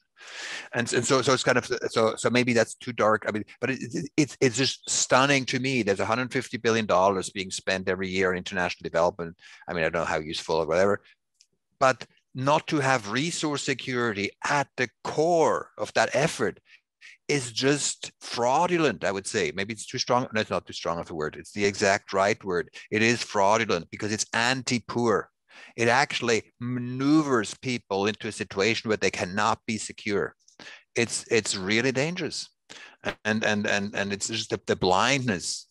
And, and so, so it's kind of so so maybe that's too dark. I mean, but it, it, it's it's just stunning to me. There's 150 billion dollars being spent every year on international development. I mean, I don't know how useful or whatever, but not to have resource security at the core of that effort is just fraudulent, I would say. Maybe it's too strong. No, it's not too strong of a word. It's the exact right word. It is fraudulent because it's anti-poor. It actually maneuvers people into a situation where they cannot be secure. It's it's really dangerous. And and and and it's just the, the blindness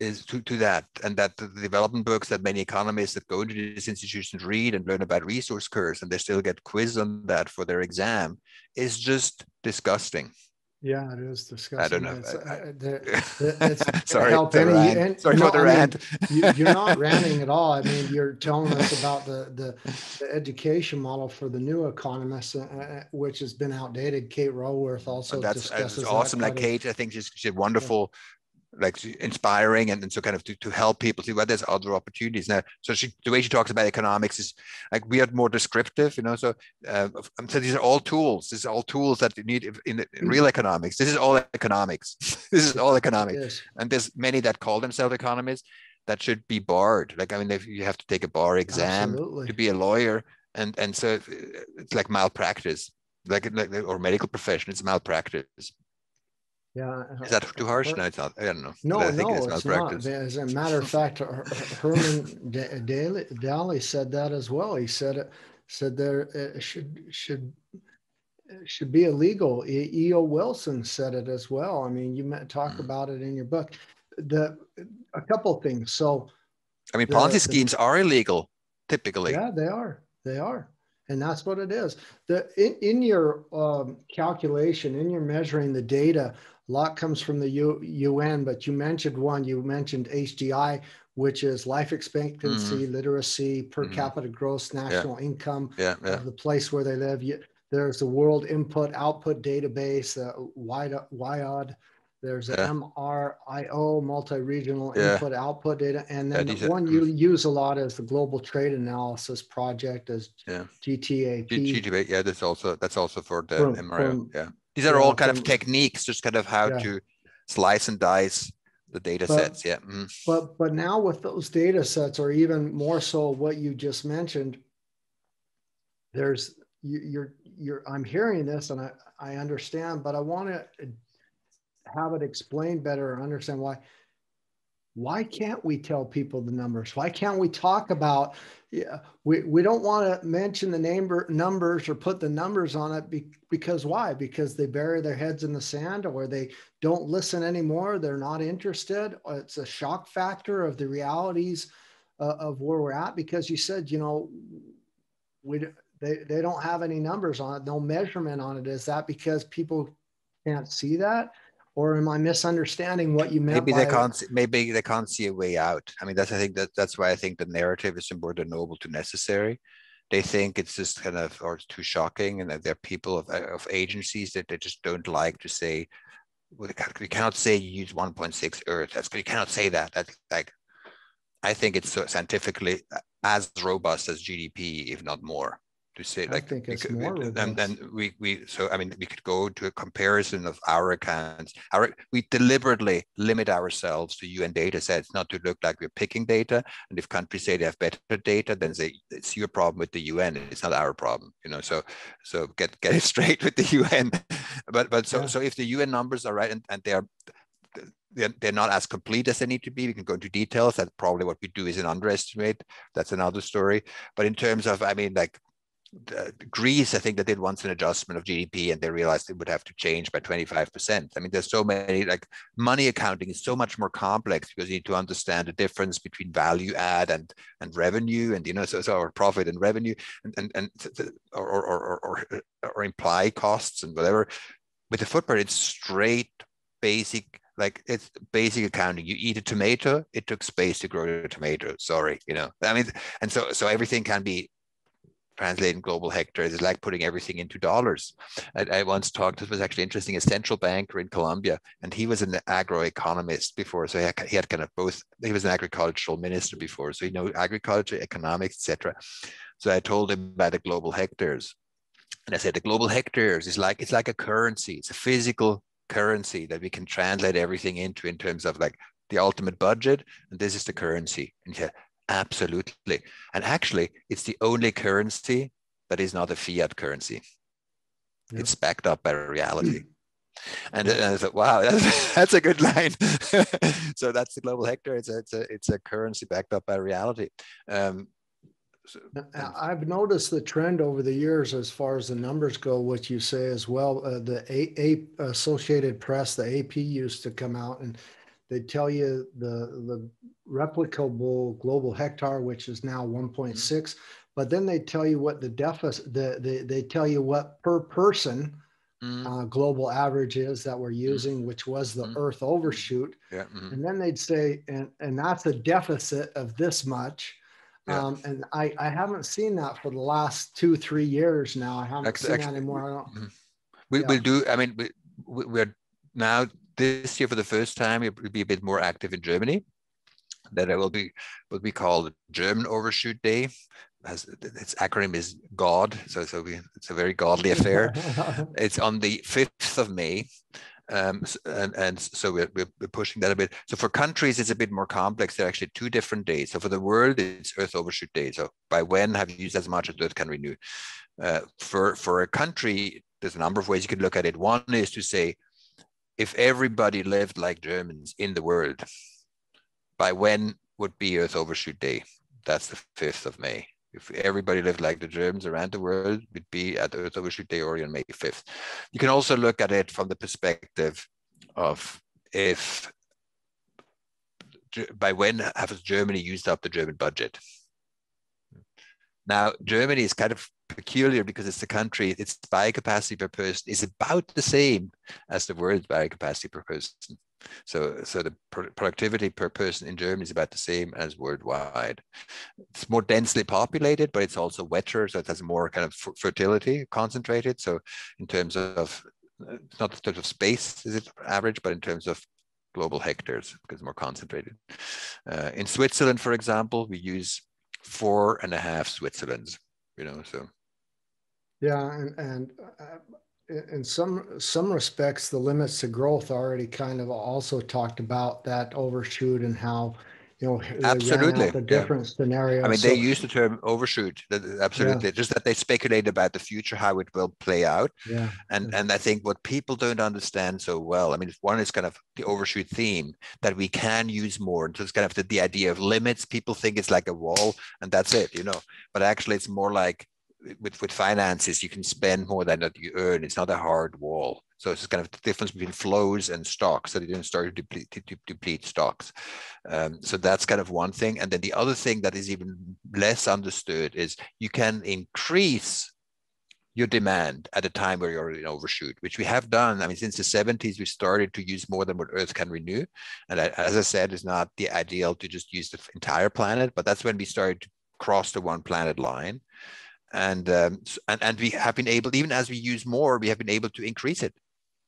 is to, to that and that the development books that many economists that go into these institutions read and learn about resource curse and they still get quizzed on that for their exam is just disgusting. Yeah it is disgusting. I don't know. It's, uh, it's, sorry any, and, sorry no, for the I rant. mean, you, are not ranting at all. I mean you're telling us about the, the, the education model for the new economists uh, uh which has been outdated. Kate raworth also that's, discusses that's awesome that like kate i think she's, she wonderful like inspiring and, and so kind of to, to help people see well there's other opportunities. Now so she the way she talks about economics is like we are more descriptive you know so uh, so these are all tools. These are all tools that you need in, in mm. real economics. This is all economics. This is all economics. Yes. and there's many that call themselves economists that should be barred. Like i mean if you have to take a bar exam Absolutely. to be a lawyer and and so it's like malpractice. Like, like or medical profession it's malpractice yeah. Is that too harsh? no, it's not. I don't know. No, no, it's, it's not. As a matter of fact, Herman Daly, Daly said that as well. He said it said there it should should should be illegal. E.O. Wilson said it as well. I mean, you talk mm. about it in your book. The a couple things. So, I mean, Ponzi the, schemes the, are illegal typically. Yeah, they are. They are and that's what it is. The in, in your um, calculation, in your measuring the data a lot comes from the U, UN, but you mentioned one. You mentioned HDI, which is life expectancy, mm-hmm. literacy, per mm-hmm. capita gross national yeah. income yeah, yeah. of the place where they live. You, there's the World Input Output Database, uh, WIOD. There's an yeah. MRIO, multi-regional input output data, and then the one you use a lot is the Global Trade Analysis Project as yeah. GTAP. G- GTAP, yeah, that's also that's also for the from, MRIO. Yeah, these are all kind of techniques, just kind of how to slice and dice the data but, sets. Yeah, mm. but but now with those data sets, or even more so, what you just mentioned, there's you, you're you're I'm hearing this and I I understand, but I want to have it explained better or understand why why can't we tell people the numbers why can't we talk about yeah, we, we don't want to mention the number numbers or put the numbers on it be, because why? Because they bury their heads in the sand or they don't listen anymore they're not interested. It's a shock factor of the realities uh, of where we're at because you said you know we they, they don't have any numbers on it no measurement on it. Is that because people can't see that or am I misunderstanding what you meant? Maybe they can't. See, maybe they can't see a way out. I mean, that's I think that that's why I think the narrative is more than noble to necessary. They think it's just kind of or it's too shocking, and that they're people of, uh, of agencies that they just don't like to say. Well, we cannot say you use 1.6 Earth. That's you cannot say that. That's like, I think it's so scientifically uh, as robust as GDP, if not more to say like I think it's could, more and then we we so i mean we could go to a comparison of our accounts our we deliberately limit ourselves to un data sets not to look like we're picking data and if countries say they have better data then say it's your problem with the un it's not our problem you know so so get get it straight with the un but but so yeah. so if the un numbers are right and, and they are they're not as complete as they need to be. We can go into details. That's probably what we do is an underestimate. That's another story. But in terms of, I mean, like Greece, I think they did once an adjustment of GDP and they realized it would have to change by 25%. I mean, there's so many, like money accounting is so much more complex because you need to understand the difference between value add and and revenue and, you know, so, so profit and revenue and, and, and or, or, or, or, or imply costs and whatever. With the footprint, it's straight basic like it's basic accounting you eat a tomato it took space to grow the tomato sorry you know i mean and so so everything can be translating global hectares is like putting everything into dollars. I, I, once talked, it was actually interesting, a central banker in Colombia, and he was an agroeconomist before. So he had, he had kind of both, he was an agricultural minister before. So he know agriculture, economics, etc. So I told him about the global hectares. And I said, the global hectares is like, it's like a currency. It's a physical currency that we can translate everything into in terms of like the ultimate budget. And this is the currency. And he said, Absolutely. And actually, it's the only currency that is not a fiat currency. It's backed up by reality. And, and I thought, wow, that's, that's a good line. so that's the global hectare. It's a, it's a, it's a currency backed up by reality. Um, so, I've noticed the trend over the years as far as the numbers go, what you say as well. Uh, the a, a Associated Press, the AP used to come out and they tell you the, the replicable global hectare, which is now 1.6, mm-hmm. but then they tell you what the deficit, the, the, they tell you what per person mm-hmm. uh, global average is that we're mm-hmm. using, which was the mm-hmm. Earth overshoot. Yeah. Mm-hmm. And then they'd say, and, and that's a deficit of this much. Yeah. Um, and I, I haven't seen that for the last two, three years now. I haven't actually, seen that anymore. Mm-hmm. We, yeah. We'll do, I mean, we, we're now this year for the first time it will be a bit more active in Germany. That it will be what we call German Overshoot Day. As its acronym is God, so so we, it's a very godly affair. it's on the fifth of May, um, and, and so we're, we're pushing that a bit. So for countries, it's a bit more complex. There are actually two different days. So for the world, it's Earth Overshoot Day. So by when have you used as much as Earth can renew? Uh, for for a country, there's a number of ways you could look at it. One is to say if everybody lived like Germans in the world, by when would be Earth Overshoot Day? That's the 5th of May. If everybody lived like the Germans around the world, would be at Earth Overshoot Day or on May 5th. You can also look at it from the perspective of if by when has Germany used up the German budget? Now, Germany is kind of peculiar because it's the country, its biocapacity per person is about the same as the world's biocapacity per person. So, so the productivity per person in Germany is about the same as worldwide. It's more densely populated, but it's also wetter, so it has more kind of fertility concentrated. So, in terms of not in terms of space is it average, but in terms of global hectares because more concentrated. Uh, in Switzerland, for example, we use four and a half Switzerlands. You know, so. Yeah, and and uh, in some some respects, the limits to growth already kind of also talked about that overshoot and how you know absolutely the different yeah. scenarios. I mean, so, they use the term overshoot. Absolutely, yeah. just that they speculate about the future, how it will play out. Yeah, and yeah. and I think what people don't understand so well. I mean, one is kind of the overshoot theme that we can use more. And so it's kind of the, the idea of limits. People think it's like a wall, and that's it, you know. But actually, it's more like with with finances, you can spend more than you earn. It's not a hard wall. So it's kind of the difference between flows and stocks. So they didn't start to deplete, to deplete stocks. Um, so that's kind of one thing. And then the other thing that is even less understood is you can increase your demand at a time where you're in overshoot, which we have done. I mean, since the 70s, we started to use more than what Earth can renew. And as I said, it's not the ideal to just use the entire planet, but that's when we started to cross the one planet line and um, and and we have been able even as we use more we have been able to increase it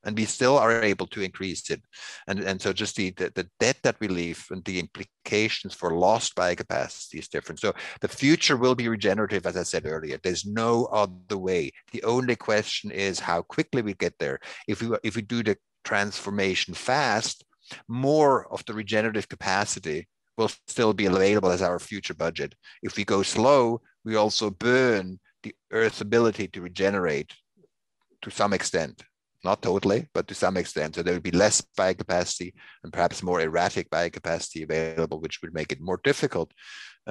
and we still are able to increase it. And and so just the the, the debt that we leave and the implications for lost biocapacity is different. So the future will be regenerative as i said earlier. There's no other way. The only question is how quickly we get there. If we if we do the transformation fast more of the regenerative capacity will still be available as our future budget. If we go slow we also burn the Earth's ability to regenerate to some extent, not totally, but to some extent. So there would be less biocapacity and perhaps more erratic biocapacity available, which would make it more difficult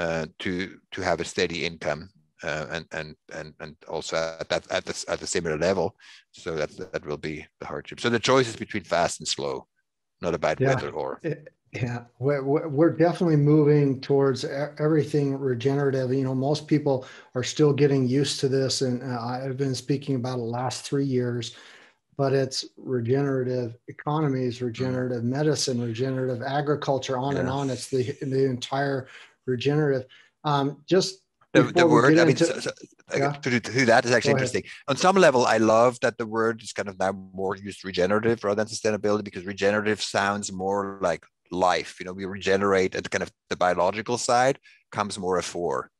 uh, to to have a steady income uh, and and and and also at that at the at the similar level. So that that will be the hardship. So the choice is between fast and slow, not about yeah. whether or. Yeah, we're, we're definitely moving towards everything regenerative. You know, most people are still getting used to this, and uh, I've been speaking about it last three years. But it's regenerative economies, regenerative medicine, regenerative agriculture, on and on. It's the the entire regenerative. Um, just the, the word. I mean, into, so, so, yeah. to, to, that is actually interesting. On some level, I love that the word is kind of now more used regenerative rather than sustainability because regenerative sounds more like life. You know, we regenerate at kind of the biological side comes more afore.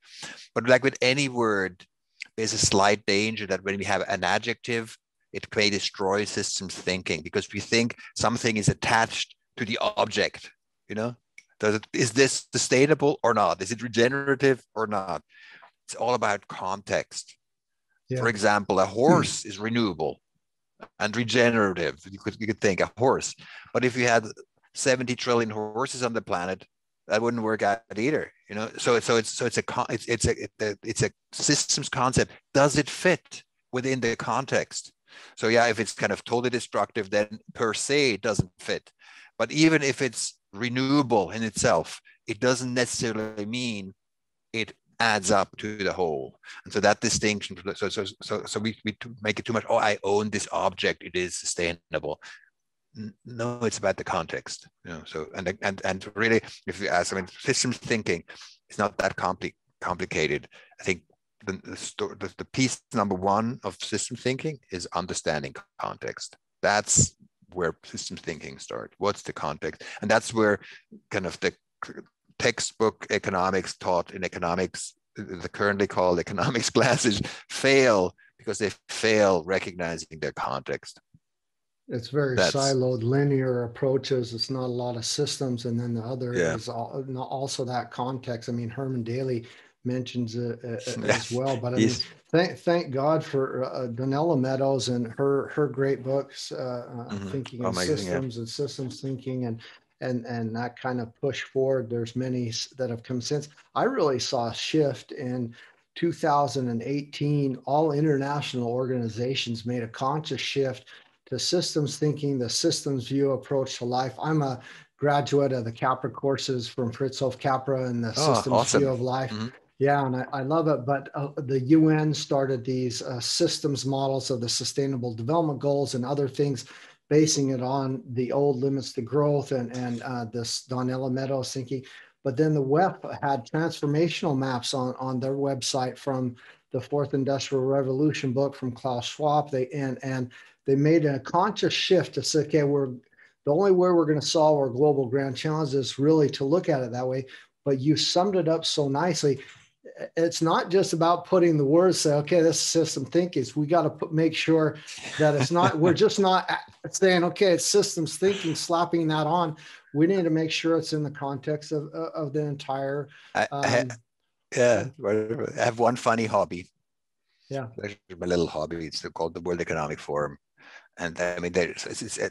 But like with any word, there's a slight danger that when we have an adjective, it may destroy systems thinking because we think something is attached to the object. You know, does it is this sustainable or not? Is it regenerative or not? It's all about context. Yeah. For example, a horse hmm. is renewable and regenerative. You could you could think a horse, but if you had 70 trillion horses on the planet, that wouldn't work out either. You know, so so it's so it's a it's it's a it's a systems concept. Does it fit within the context? So yeah, if it's kind of totally destructive, then per se it doesn't fit. But even if it's renewable in itself, it doesn't necessarily mean it adds up to the whole. And so that distinction, so so so so we, we make it too much. Oh, I own this object; it is sustainable no it's about the context you know so and and and really if you ask i mean systems thinking is not that compli- complicated i think the, the, the, piece number one of system thinking is understanding context that's where system thinking starts. what's the context and that's where kind of the textbook economics taught in economics the currently called economics classes fail because they fail recognizing their context it's very That's, siloed, linear approaches. It's not a lot of systems, and then the other yeah. is also that context. I mean, Herman Daly mentions it as well. But I mean, thank thank God for uh, Donella Meadows and her her great books, uh, uh mm-hmm. thinking in systems yeah. and systems thinking, and and and that kind of push forward. There's many that have come since. I really saw a shift in 2018. All international organizations made a conscious shift to systems thinking, the systems view approach to life. I'm a graduate of the Capra courses from Fritjof Capra and the oh, systems awesome. view of life. Mm-hmm. Yeah, and I, I love it. But uh, the UN started these uh, systems models of the Sustainable Development Goals and other things, basing it on the old limits to growth and and uh, this Donella Meadows thinking. But then the WEF had transformational maps on on their website from the Fourth Industrial Revolution book from Klaus Schwab. They and and they made a conscious shift to say, okay, we're the only way we're going to solve our global grand challenges is really to look at it that way. But you summed it up so nicely it's not just about putting the words say okay this is system thinking we got to put, make sure that it's not we're just not saying okay it's systems thinking slapping that on. We need to make sure it's in the context of, of the entire um, I, yeah i have one funny hobby. Yeah. My little hobby it's called the world economic forum. And i mean they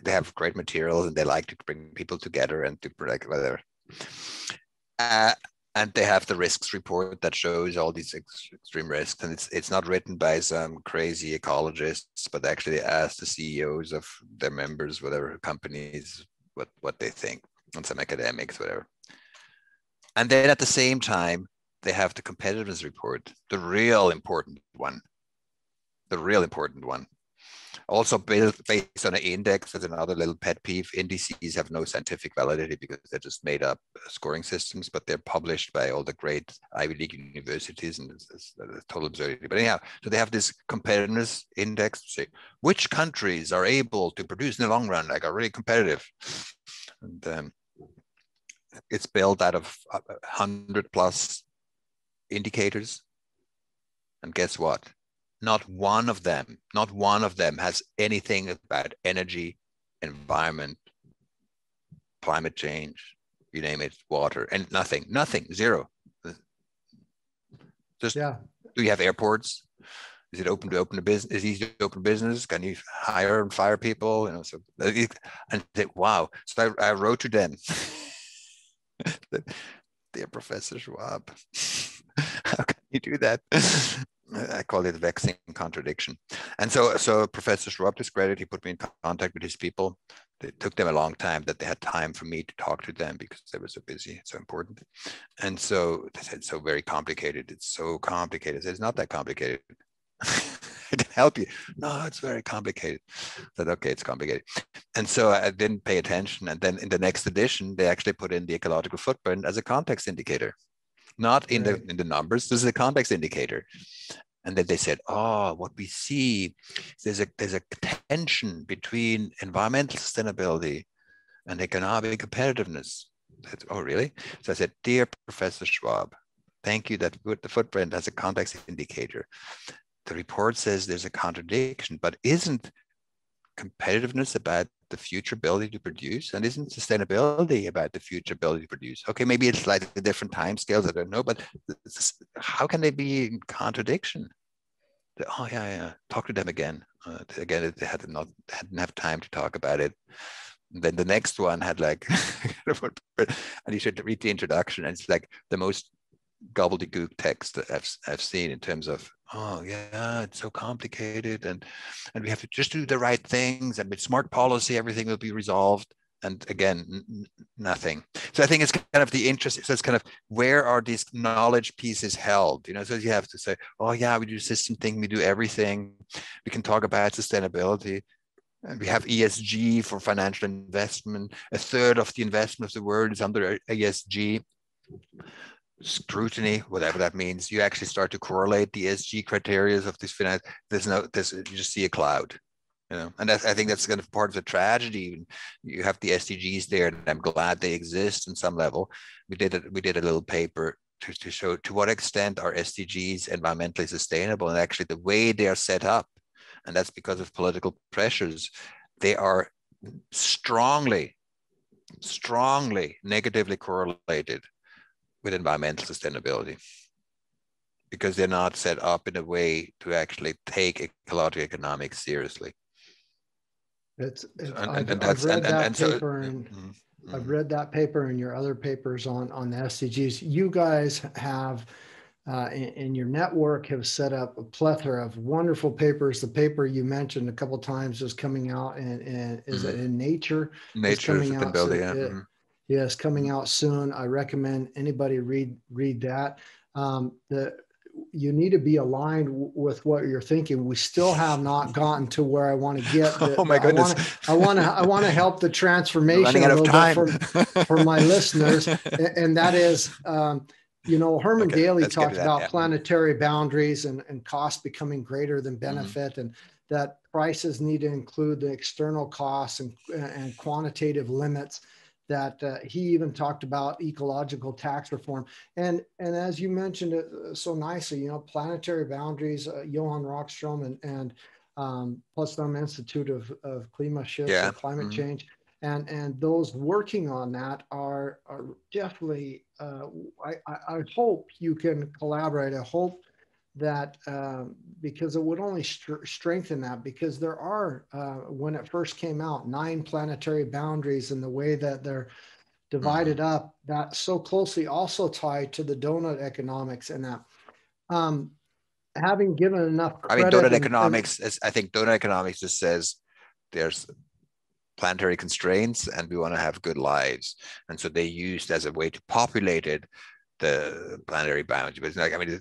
they have great materials and they like to bring people together and to like whatever. Uh, and they have the risks report that shows all these ex- extreme risks and it's it's not written by some crazy ecologists but actually ask the ceos of their members whatever companies what what they think and some academics whatever. And then at the same time they have the competitiveness report the real important one the real important one also built based on an index that's another little pet peeve. Indices have no scientific validity because they're just made up scoring systems but they're published by all the great ivy league universities and it's, it's, it's total absurdity. But anyhow so they have this competitiveness index to say which countries are able to produce in the long run like are really competitive. And um, it's built out of 100 plus indicators. And guess what not one of them, not one of them has anything about energy, environment, climate change, you name it, water, and nothing, nothing, zero. Just yeah. do you have airports? Is it open to open a business? Is it easy to open business? Can you hire and fire people? You know, so and they, wow. So I, I wrote to them, dear Professor Schwab, how can you do that? I call it vexing contradiction. And so, so Professor Schwab, to credit, he put me in contact with his people. It took them a long time that they had time for me to talk to them because they were so busy, so important. And so they said, so very complicated. It's so complicated. Said, it's not that complicated. I help you. No, it's very complicated. I said, okay, it's complicated. And so I didn't pay attention. And then in the next edition, they actually put in the ecological footprint as a context indicator not in right. the in the numbers. This is a context indicator. And then they said, oh, what we see, there's a there's a tension between environmental sustainability and economic competitiveness. Said, oh, really? So I said, dear Professor Schwab, thank you that the footprint as a context indicator. The report says there's a contradiction, but isn't competitiveness about the future ability to produce and isn't sustainability about the future ability to produce? Okay maybe it's like different time scales i don't know but how can they be in contradiction? Oh yeah yeah talk to them again. Uh, again they had not hadn't have time to talk about it. And then the next one had like and you should read the introduction and it's like the most gobbledygook text that I've, I've seen in terms of oh yeah it's so complicated and and we have to just do the right things and with smart policy everything will be resolved and again n- nothing. So i think it's kind of the interest so it's kind of where are these knowledge pieces held you know? So you have to say oh yeah we do system thing we do everything. We can talk about sustainability. And we have esg for financial investment. A third of the investment of the world is under esg scrutiny, whatever that means, you actually start to correlate the ESG criteria of this finance. There's no, this you just see a cloud, you know, and I think that's kind of part of the tragedy. You have the SDGs there, and I'm glad they exist in some level. We did it. We did a little paper to, to show to what extent are SDGs environmentally sustainable, and actually the way they are set up, and that's because of political pressures. They are strongly, strongly negatively correlated with environmental sustainability because they're not set up in a way to actually take ecological economics seriously. It's, it's and, I've, and I've, read and, that paper so, and mm-hmm. I've read that paper and your other papers on on the SDGs. You guys have uh, in, in, your network have set up a plethora of wonderful papers. The paper you mentioned a couple times is coming out and, and is mm-hmm. it in Nature? Nature is coming out. So yeah. It. Yes, coming out soon. I recommend anybody read read that. um, the you need to be aligned w- with what you're thinking. We still have not gotten to where I want to get. The, oh my goodness! I want to I want to help the transformation a little bit for, for my listeners, and, and, that is. Um, you know, Herman okay, Daly talked about yeah. planetary boundaries and, and cost becoming greater than mm-hmm. benefit, mm-hmm. and that prices need to include the external costs and, and quantitative limits that uh, he even talked about ecological tax reform and and as you mentioned it uh, so nicely you know planetary boundaries uh, johan rockstrom and and um, Potsdam Institute of, of Climate Shift yeah. and Climate mm-hmm. Change and and those working on that are are definitely uh, I, I hope you can collaborate I hope that um, because it would only st- strengthen that because there are uh, when it first came out nine planetary boundaries and the way that they're divided mm-hmm. up that so closely also tied to the donut economics and that. Um, having given enough i mean donut and, economics and, is, i think donut economics just says there's planetary constraints and we want to have good lives. And so they used as a way to populate it the planetary boundary but it's like i mean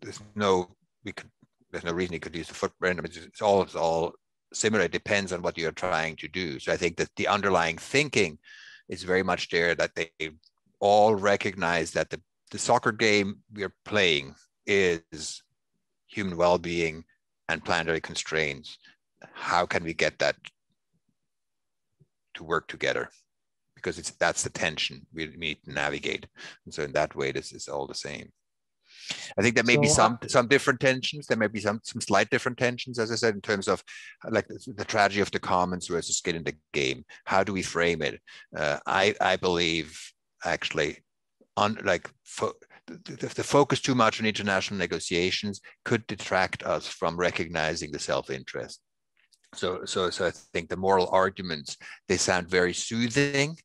there's no we could there's no reason you could use the footprint. I mean, it's all it's all similar. It depends on what you're trying to do. So I think that the underlying thinking is very much there that they all recognize that the, the soccer game we're playing is human well-being and planetary constraints. How can we get that to work together? Because it's that's the tension we need to navigate. And so in that way, this is all the same. I think there may so, be some uh, some different tensions. There may be some some slight different tensions, as I said, in terms of like the, the tragedy of the commons versus skin in the game. How do we frame it? Uh, I I believe actually on like fo- the, the focus too much on international negotiations could detract us from recognizing the self-interest. So so so I think the moral arguments they sound very soothing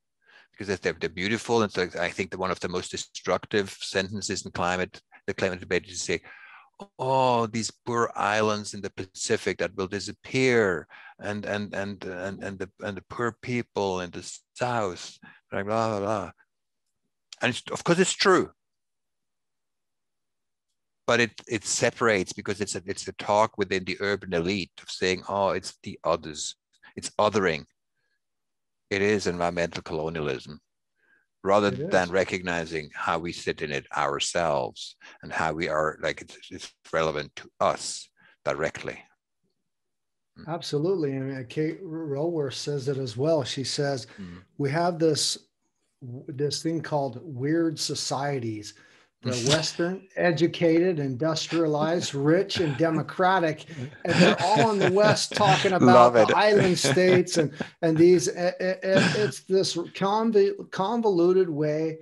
because they're, they're beautiful. And so I think that one of the most destructive sentences in climate the climate debate to say, oh, these poor islands in the Pacific that will disappear, and and and and and the and the poor people in the South, blah blah blah. And of course, it's true, but it it separates because it's a it's a talk within the urban elite of saying, oh, it's the others, it's othering. It is environmental colonialism rather than recognizing how we sit in it ourselves and how we are like it's, it's relevant to us directly hmm. absolutely and kate Raworth says it as well she says mm. we have this this thing called weird societies the Western, educated, industrialized, rich, and democratic, and they're all in the West talking about the island states and and these. It, it, it's this convoluted way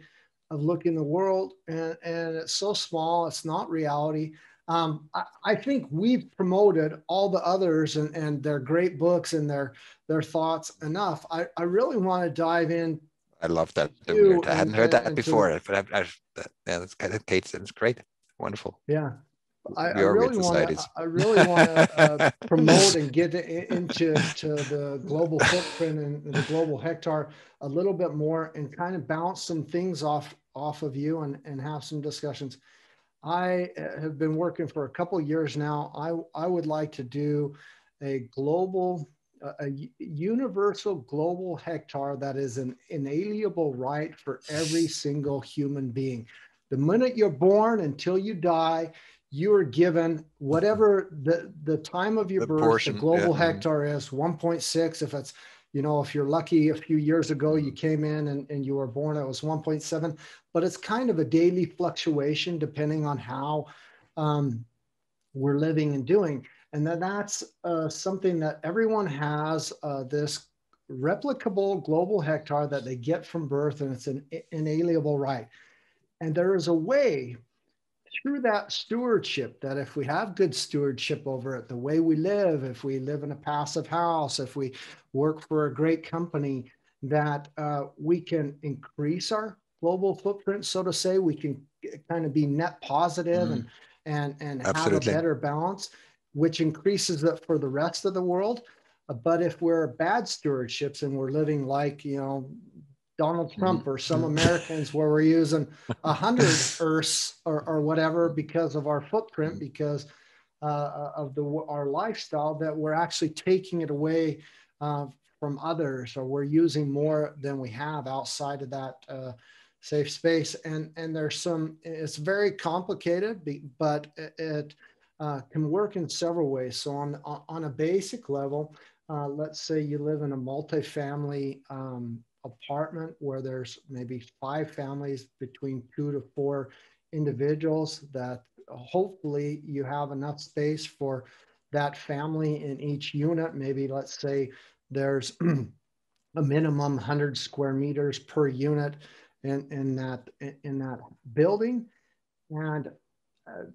of looking the world, and and it's so small. It's not reality. Um, I, I, think we've promoted all the others and, and their great books and their their thoughts enough. I, I really want to dive in I love that. I hadn't heard that before, but I've, I've, yeah, that's kind of Kate. It's great, wonderful. Yeah, I, I, really want to. I really want to uh, promote and get into to the global footprint and the global hectare a little bit more, and kind of bounce some things off off of you and and have some discussions. I uh, have been working for a couple years now. I I would like to do a global a, universal global hectare that is an inalienable right for every single human being. The minute you're born until you die, you are given whatever the, the time of your the birth, portion, the global yeah. hectare is 1.6. If it's, you know, if you're lucky a few years ago, you came in and, and you were born, it was 1.7, but it's kind of a daily fluctuation depending on how um, we're living and doing. And then that's uh, something that everyone has uh, this replicable global hectare that they get from birth, and it's an inalienable right. And there is a way through that stewardship that if we have good stewardship over it, the way we live, if we live in a passive house, if we work for a great company, that uh, we can increase our global footprint, so to say. We can kind of be net positive mm. and and and Absolutely. have a better balance which increases it for the rest of the world. Uh, but if we're bad stewardships and we're living like, you know, Donald Trump or some Americans where we're using a hundred Earths or, or whatever because of our footprint, because uh, of the our lifestyle, that we're actually taking it away uh, from others, or we're using more than we have outside of that uh, safe space. And and there's some. It's very complicated, but it, it uh, can work in several ways. So on on a basic level, uh, let's say you live in a multifamily um, apartment where there's maybe five families between two to four individuals that hopefully you have enough space for that family in each unit. Maybe let's say there's a minimum 100 square meters per unit in, in that in that building. And uh,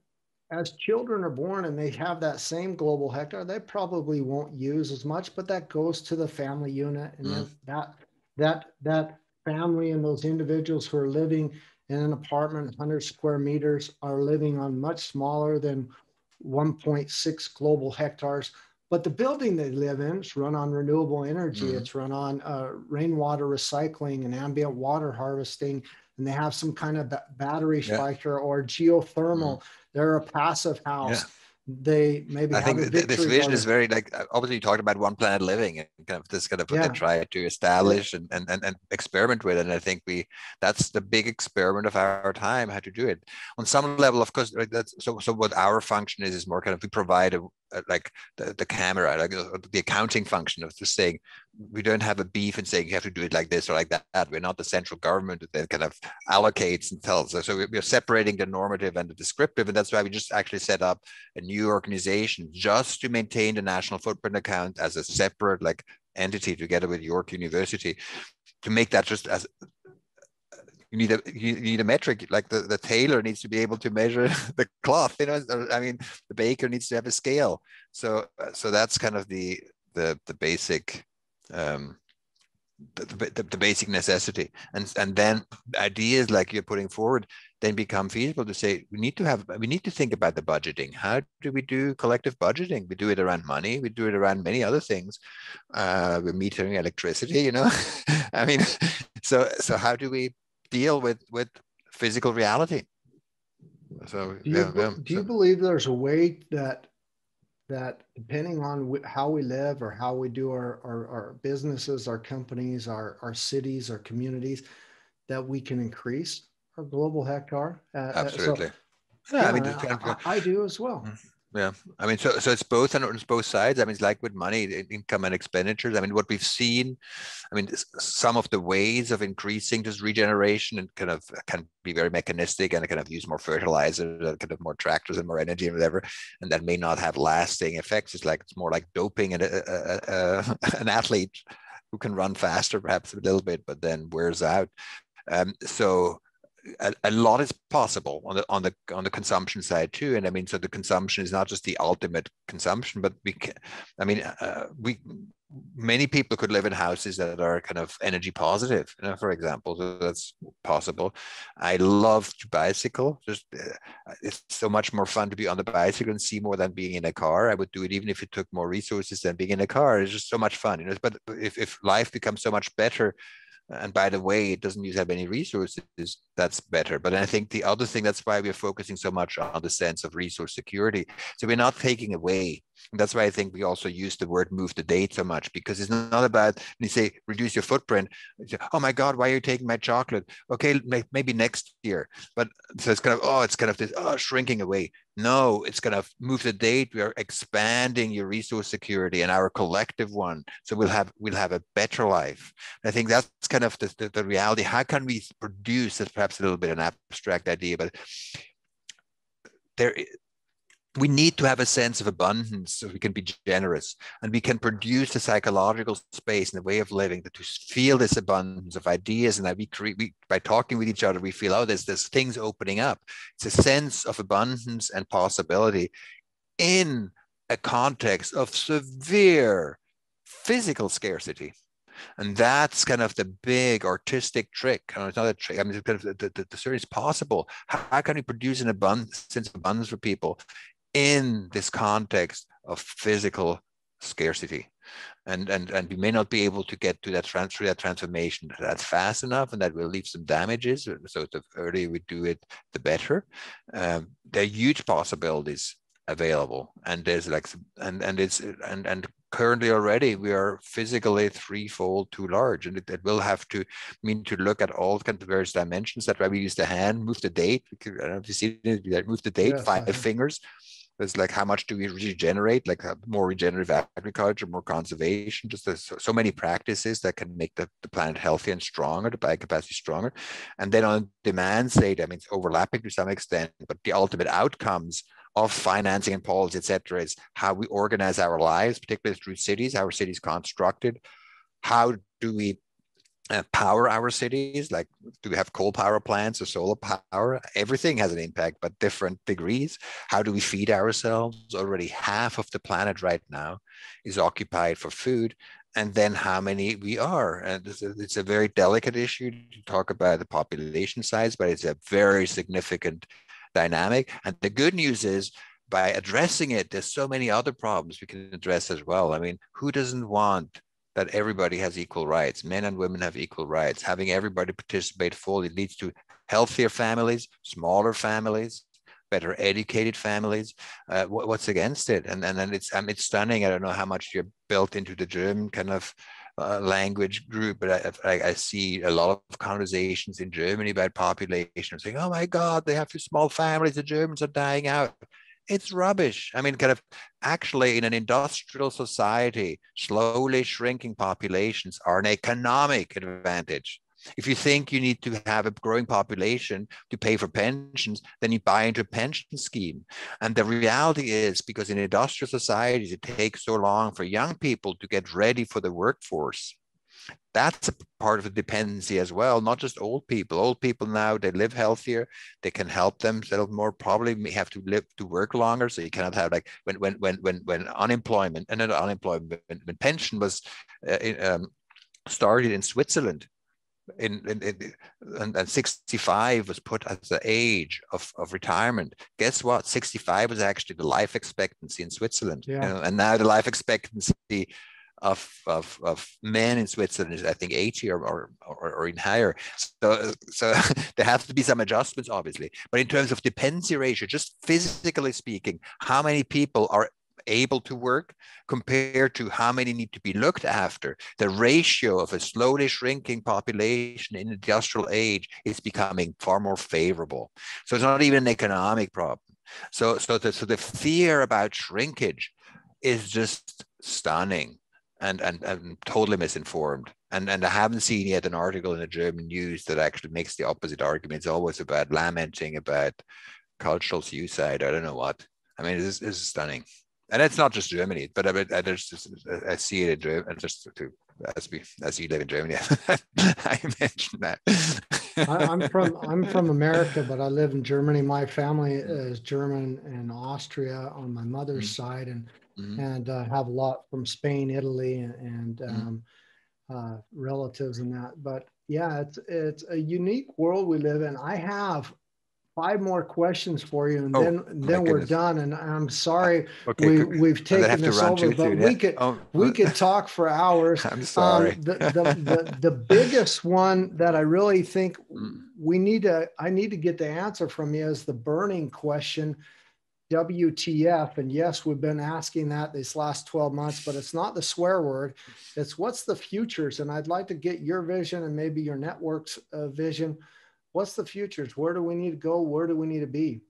as children are born and they have that same global hectare, they probably won't use as much, but that goes to the family unit. And mm. that that that family and those individuals who are living in an apartment 100 square meters are living on much smaller than 1.6 global hectares but the building they live in is run on renewable energy mm-hmm. it's run on uh, rainwater recycling and ambient water harvesting and they have some kind of battery yeah. striker or geothermal mm-hmm. they're a passive house yeah they maybe I think this vision is very like uh, obviously you talked about one planet living and kind of this kind of what yeah. try to establish and, and, and, and experiment with it. And I think we that's the big experiment of our time, how to do it. On some level, of course, like that's so so what our function is is more kind of we provide a like the, the camera, like uh, the accounting function of just saying we don't have a beef and saying you have to do it like this or like that. We're not the central government that kind of allocates and tells us. So we're separating the normative and the descriptive, and that's why we just actually set up a new organization just to maintain the national footprint account as a separate like entity together with York University to make that just as you need a you need a metric like the, the tailor needs to be able to measure the cloth you know i mean the baker needs to have a scale. So so that's kind of the the the basic um, the, the, the, basic necessity. And and then ideas like you're putting forward then become feasible to say we need to have we need to think about the budgeting. How do we do collective budgeting? We do it around money. We do it around many other things. Uh, we're metering electricity you know? I mean so so how do we deal with with physical reality so do you, yeah, yeah, do you believe there's a way that that depending on how we live or how we do our, our, our, businesses, our companies, our, our cities, our communities, that we can increase our global hectare. Uh, Absolutely. So, yeah, yeah, I mean, I, I, do as well. Yeah, I mean, so so it's both and it's both sides. I mean, it's like with money, income and expenditures. I mean, what we've seen, I mean, some of the ways of increasing just regeneration and kind of uh, can be very mechanistic and kind of use more fertilizer, and kind of more tractors and more energy and whatever, and that may not have lasting effects. It's like it's more like doping an, a, a, a, an athlete who can run faster, perhaps a little bit, but then wears out. Um, so a, a, lot is possible on the on the on the consumption side too. And i mean so the consumption is not just the ultimate consumption but we can, i mean uh, we many people could live in houses that are kind of energy positive you know for example so that's possible. I love to bicycle. Just uh, it's so much more fun to be on the bicycle and see more than being in a car. I would do it even if it took more resources than being in a car. It's just so much fun you know but if, if life becomes so much better and by the way it doesn't use have any resources that's better but i think the other thing that's why we're focusing so much on the sense of resource security so we're not taking away and that's why I think we also use the word move the date so much because it's not about when you say reduce your footprint. Say, oh my God, why are you taking my chocolate? Okay, maybe next year. But so it's kind of oh, it's kind of this oh shrinking away. No, it's going to move the date. We are expanding your resource security and our collective one. So we'll have we'll have a better life. I think that's kind of the, the, the reality. How can we produce? That's perhaps a little bit an abstract idea, but there we need to have a sense of abundance so we can be generous and we can produce a psychological space and a way of living that to feel this abundance of ideas and that we create we, by talking with each other we feel oh there's there's things opening up it's a sense of abundance and possibility in a context of severe physical scarcity and that's kind of the big artistic trick. it's not a trick. I mean, kind of the, the, the story is possible. How, how, can we produce an abundance, sense of abundance for people in this context of physical scarcity. and and and we may not be able to get to that transfer that transformation that's fast enough and that will leave some damages so the earlier we do it the better. Um, there are huge possibilities available and there's like and and it's and and currently already we are physically threefold too large and it, it, will have to mean to look at all kinds of various dimensions. That why we use the hand move the date I don't know if you see it? Move the date yes, five fingers there's like how much do we regenerate like uh, more regenerative agriculture more conservation just there's so, many practices that can make the, the planet healthier and stronger the biocapacity stronger. And then on demand side i mean it's overlapping to some extent but the ultimate outcomes of financing and policy etc is how we organize our lives particularly through cities how our cities constructed? How do we uh, power our cities like do we have coal power plants or solar power? Everything has an impact but different degrees. How do we feed ourselves? Already half of the planet right now is occupied for food and then how many we are. And it's a, it's a very delicate issue to talk about the population size but it's a very significant dynamic. And the good news is by addressing it there's so many other problems we can address as well. I mean who doesn't want that everybody has equal rights. Men and women have equal rights. Having everybody participate fully leads to healthier families, smaller families, better educated families. Uh, what, what's against it? And and then it's um, it's stunning. I don't know how much you're built into the German kind of uh, language group, but I, I, I, see a lot of conversations in Germany about population saying, "Oh my God, they have small families. The Germans are dying out." It's rubbish. I mean, kind of actually in an industrial society, slowly shrinking populations are an economic advantage. If you think you need to have a growing population to pay for pensions, then you buy into a pension scheme. And the reality is because in industrial societies, it takes so long for young people to get ready for the workforce that's a part of the dependency as well not just old people. Old people now they live healthier. They can help themselves more probably may have to live to work longer so you cannot have like when when when when, when unemployment and not unemployment when, when pension was uh, in, um, started in switzerland in, in, in and, and, 65 was put as the age of, of retirement. Guess what? 65 was actually the life expectancy in switzerland. Yeah. you know, and now the life expectancy of, of, of men in Switzerland is I think 80 or, or, or, or in higher. So, so there have to be some adjustments, obviously. But in terms of dependency ratio, just physically speaking, how many people are able to work compared to how many need to be looked after, the ratio of a slowly shrinking population in the industrial age is becoming far more favorable. So it's not even an economic problem. So, so the, so the fear about shrinkage is just stunning and, and, and totally misinformed. And, and I haven't seen yet an article in the German news that actually makes the opposite argument. It's always about lamenting about cultural suicide. I don't know what. I mean, this, this is stunning. And it's not just Germany, but I, I, just, I see it in Germany, just to, as we as you live in Germany, I mentioned that. I, am from I'm from America, but I live in Germany. My family is German and Austria on my mother's mm-hmm. side, and mm-hmm. and uh, have a lot from Spain, Italy, and, mm-hmm. um, uh, relatives and that. But yeah, it's it's a unique world we live in. I have five more questions for you, and oh, then then we're done. And I'm sorry okay, we we've taken this over, but we could oh. we could talk for hours. I'm sorry. Um, the, the, the the biggest one that I really think mm. we need to I need to get the answer from you is the burning question. WTF. And yes, we've been asking that these last 12 months, but it's not the swear word. It's what's the futures? And I'd like to get your vision and maybe your network's uh, vision. What's the futures? Where do we need to go? Where do we need to be?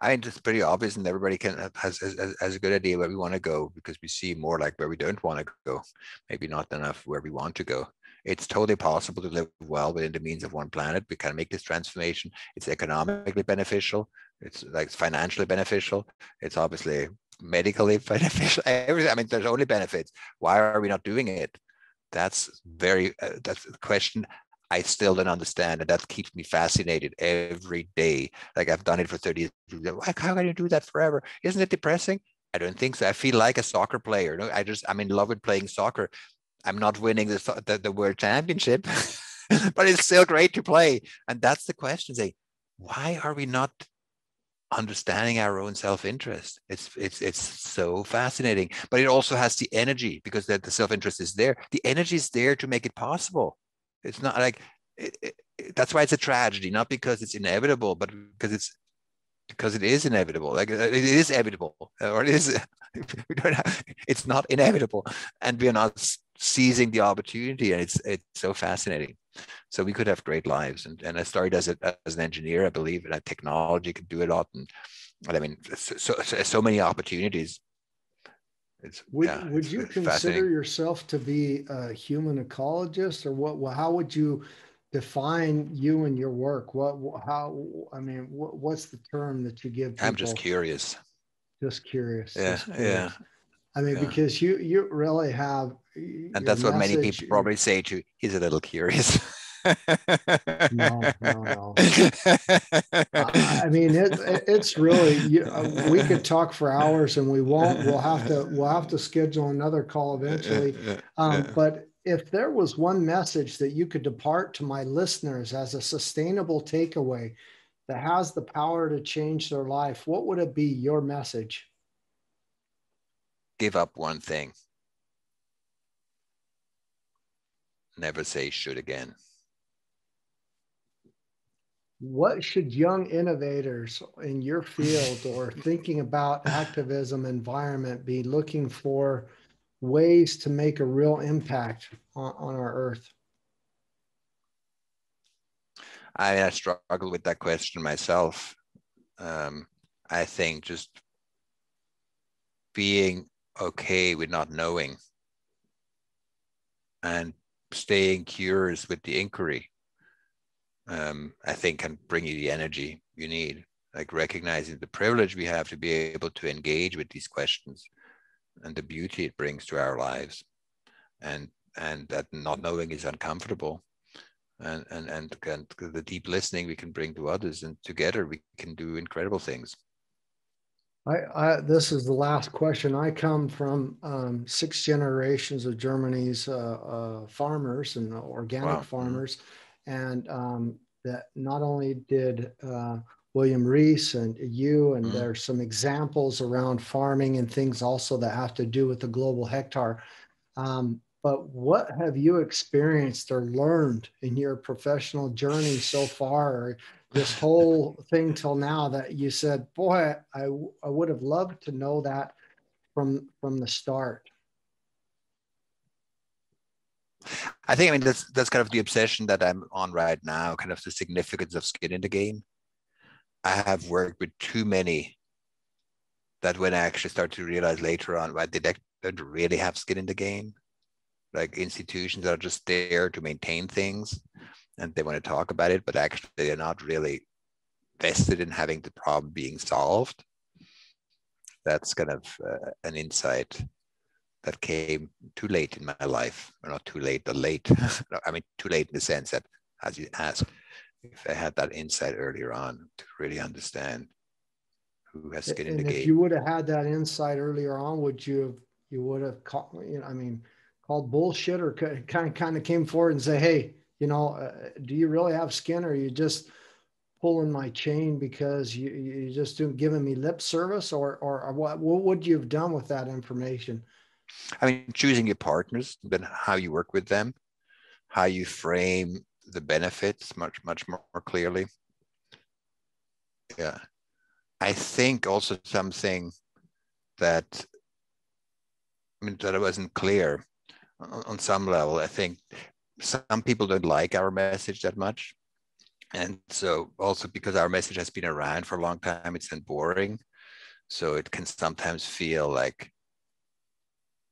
I think it's pretty obvious, and everybody can has, has, has a good idea where we want to go because we see more like where we don't want to go, maybe not enough where we want to go. It's totally possible to live well within the means of one planet. We can make this transformation. It's economically beneficial. It's like financially beneficial. It's obviously medically beneficial. Everything. I mean, there's only benefits. Why are we not doing it? That's very. Uh, that's the question. I still don't understand, and that keeps me fascinated every day. Like I've done it for 30 years. Like, how can you do that forever? Isn't it depressing? I don't think so. I feel like a soccer player. No, I just I'm in love with playing soccer. I'm not winning the the, the world championship, but it's still great to play. And that's the question: say, why are we not understanding our own self-interest. It's it's it's so fascinating. But it also has the energy because that the self-interest is there. The energy is there to make it possible. It's not like it, it, that's why it's a tragedy, not because it's inevitable, but because it's because it is inevitable. Like uh, it is inevitable, or it is. we don't have, it's not inevitable, and we are not seizing the opportunity, and it's it's so fascinating. So we could have great lives, and and I started as a, as an engineer, I believe, and technology could do a lot, and, and I mean, so, so so many opportunities. It's, would yeah, would you consider yourself to be a human ecologist, or what? How would you? define you and your work what how i mean what, what's the term that you give people? i'm just curious just curious yeah just curious. yeah i mean yeah. because you you really have and that's what many people probably say to he's a little curious no, no, no. I mean, it, it's really. You, uh, we could talk for hours, and we won't. We'll have to. We'll have to schedule another call eventually. Um, but if there was one message that you could depart to my listeners as a sustainable takeaway that has the power to change their life, what would it be your message? Give up one thing. Never say should again. What should young innovators in your field or thinking about activism environment be looking for ways to make a real impact on, on our earth? I, I struggle with that question myself. Um, I think just being okay with not knowing and staying curious with the inquiry, um, I think can bring you the energy you need. Like recognizing the privilege we have to be able to engage with these questions and the beauty it brings to our lives and and that not knowing is uncomfortable and and and, and the deep listening we can bring to others and together we can do incredible things I, I this is the last question i come from um, six generations of germany's uh, uh, farmers and organic wow. Mm-hmm. farmers and um, that not only did uh, William Rees and you, and mm-hmm. there's some examples around farming and things also that have to do with the global hectare. Um, but what have you experienced or learned in your professional journey so far, this whole thing till now that you said, boy, I, I would have loved to know that from from the start? I think I mean that's that's kind of the obsession that I'm on right now, kind of the significance of skin in the game. I have worked with too many that when I actually start to realize later on, why they don't really have skin in the game. Like institutions that are just there to maintain things and they want to talk about it, but actually they're not really vested in having the problem being solved. That's kind of uh, an insight that came too late in my life, or not too late, but late. I mean, too late in the sense that, as you asked, if I had that insight earlier on to really understand who has skin in the game. If you would have had that insight earlier on, would you have you would have called you know I mean called bullshit or kind of kind of came forward and say, hey, you know, uh, do you really have skin or are you just pulling my chain because you you just doing giving me lip service or or, what what would you have done with that information? I mean, choosing your partners, then how you work with them, how you frame the benefits much much more clearly yeah i think also something that i mean that wasn't clear on, on some level i think some people don't like our message that much. And so also because our message has been around for a long time it's been boring. So it can sometimes feel like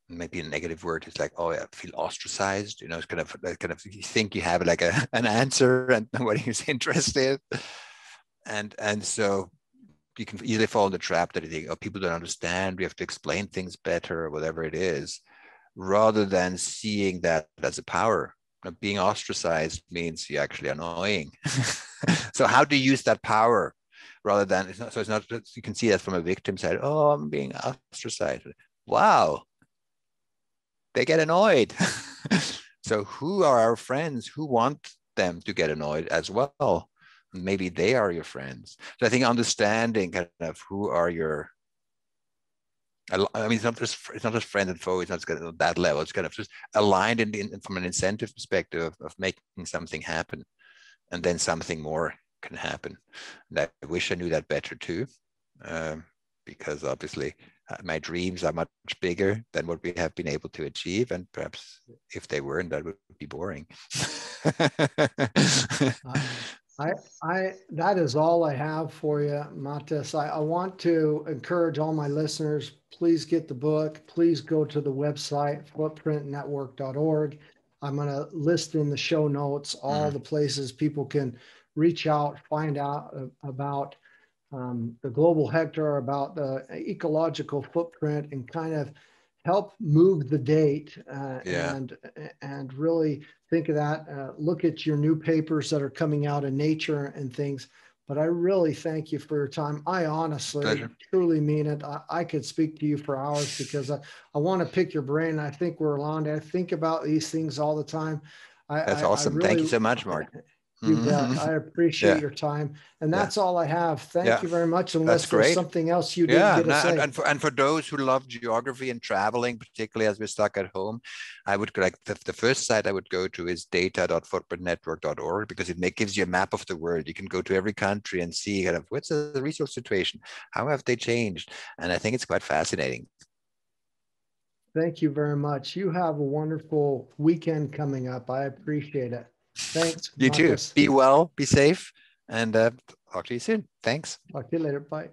maybe a negative word. It's like oh i feel ostracized you know it's kind of like kind of you think you have like a, an answer and nobody is interested. And and so you can easily fall in the trap that you think oh people don't understand. We have to explain things better or whatever it is rather than seeing that as a power being ostracized means you're actually annoying so how do you use that power rather than it's not so it's not you can see that from a victim side oh i'm being ostracized wow they get annoyed. so who are our friends who want them to get annoyed as well? maybe they are your friends so i think understanding kind of who are your I mean, it's not just it's not just friend and foe. It's not kind of that level. It's kind of just aligned in, in, from an incentive perspective of, of making something happen, and then something more can happen. And I wish I knew that better too, um, because obviously uh, my dreams are much bigger than what we have been able to achieve, and perhaps if they weren't, that would be boring. I, I, that is all I have for you, Mathis. I, I want to encourage all my listeners, please get the book. Please go to the website, footprintnetwork.org. I'm going to list in the show notes all mm. the places people can reach out, find out about um, the global hectare, about the ecological footprint, and kind of help move the date uh, yeah. and and really think of that. Uh, look at your new papers that are coming out in Nature and things. But I really thank you for your time. I honestly, Pleasure. truly mean it. I, I, could speak to you for hours because I, I want to pick your brain. I think we're along. I think about these things all the time. I, That's awesome. Really, thank you so much, Marc. You bet. Mm-hmm. I appreciate yeah. your time. And that's yeah. all I have. Thank yeah. you very much. Unless there's something else you didn't get to say. And for, and for those who love geography and traveling, particularly as we're stuck at home, I would like the, the first site I would go to is data.footprintnetwork.org because it gives you a map of the world. You can go to every country and see kind of what's the resource situation, how have they changed, and I think it's quite fascinating. Thank you very much. You have a wonderful weekend coming up. I appreciate it. Thanks. you Marcus. too. Be well, be safe, and uh, talk to you soon. Thanks. Talk to you later. Bye.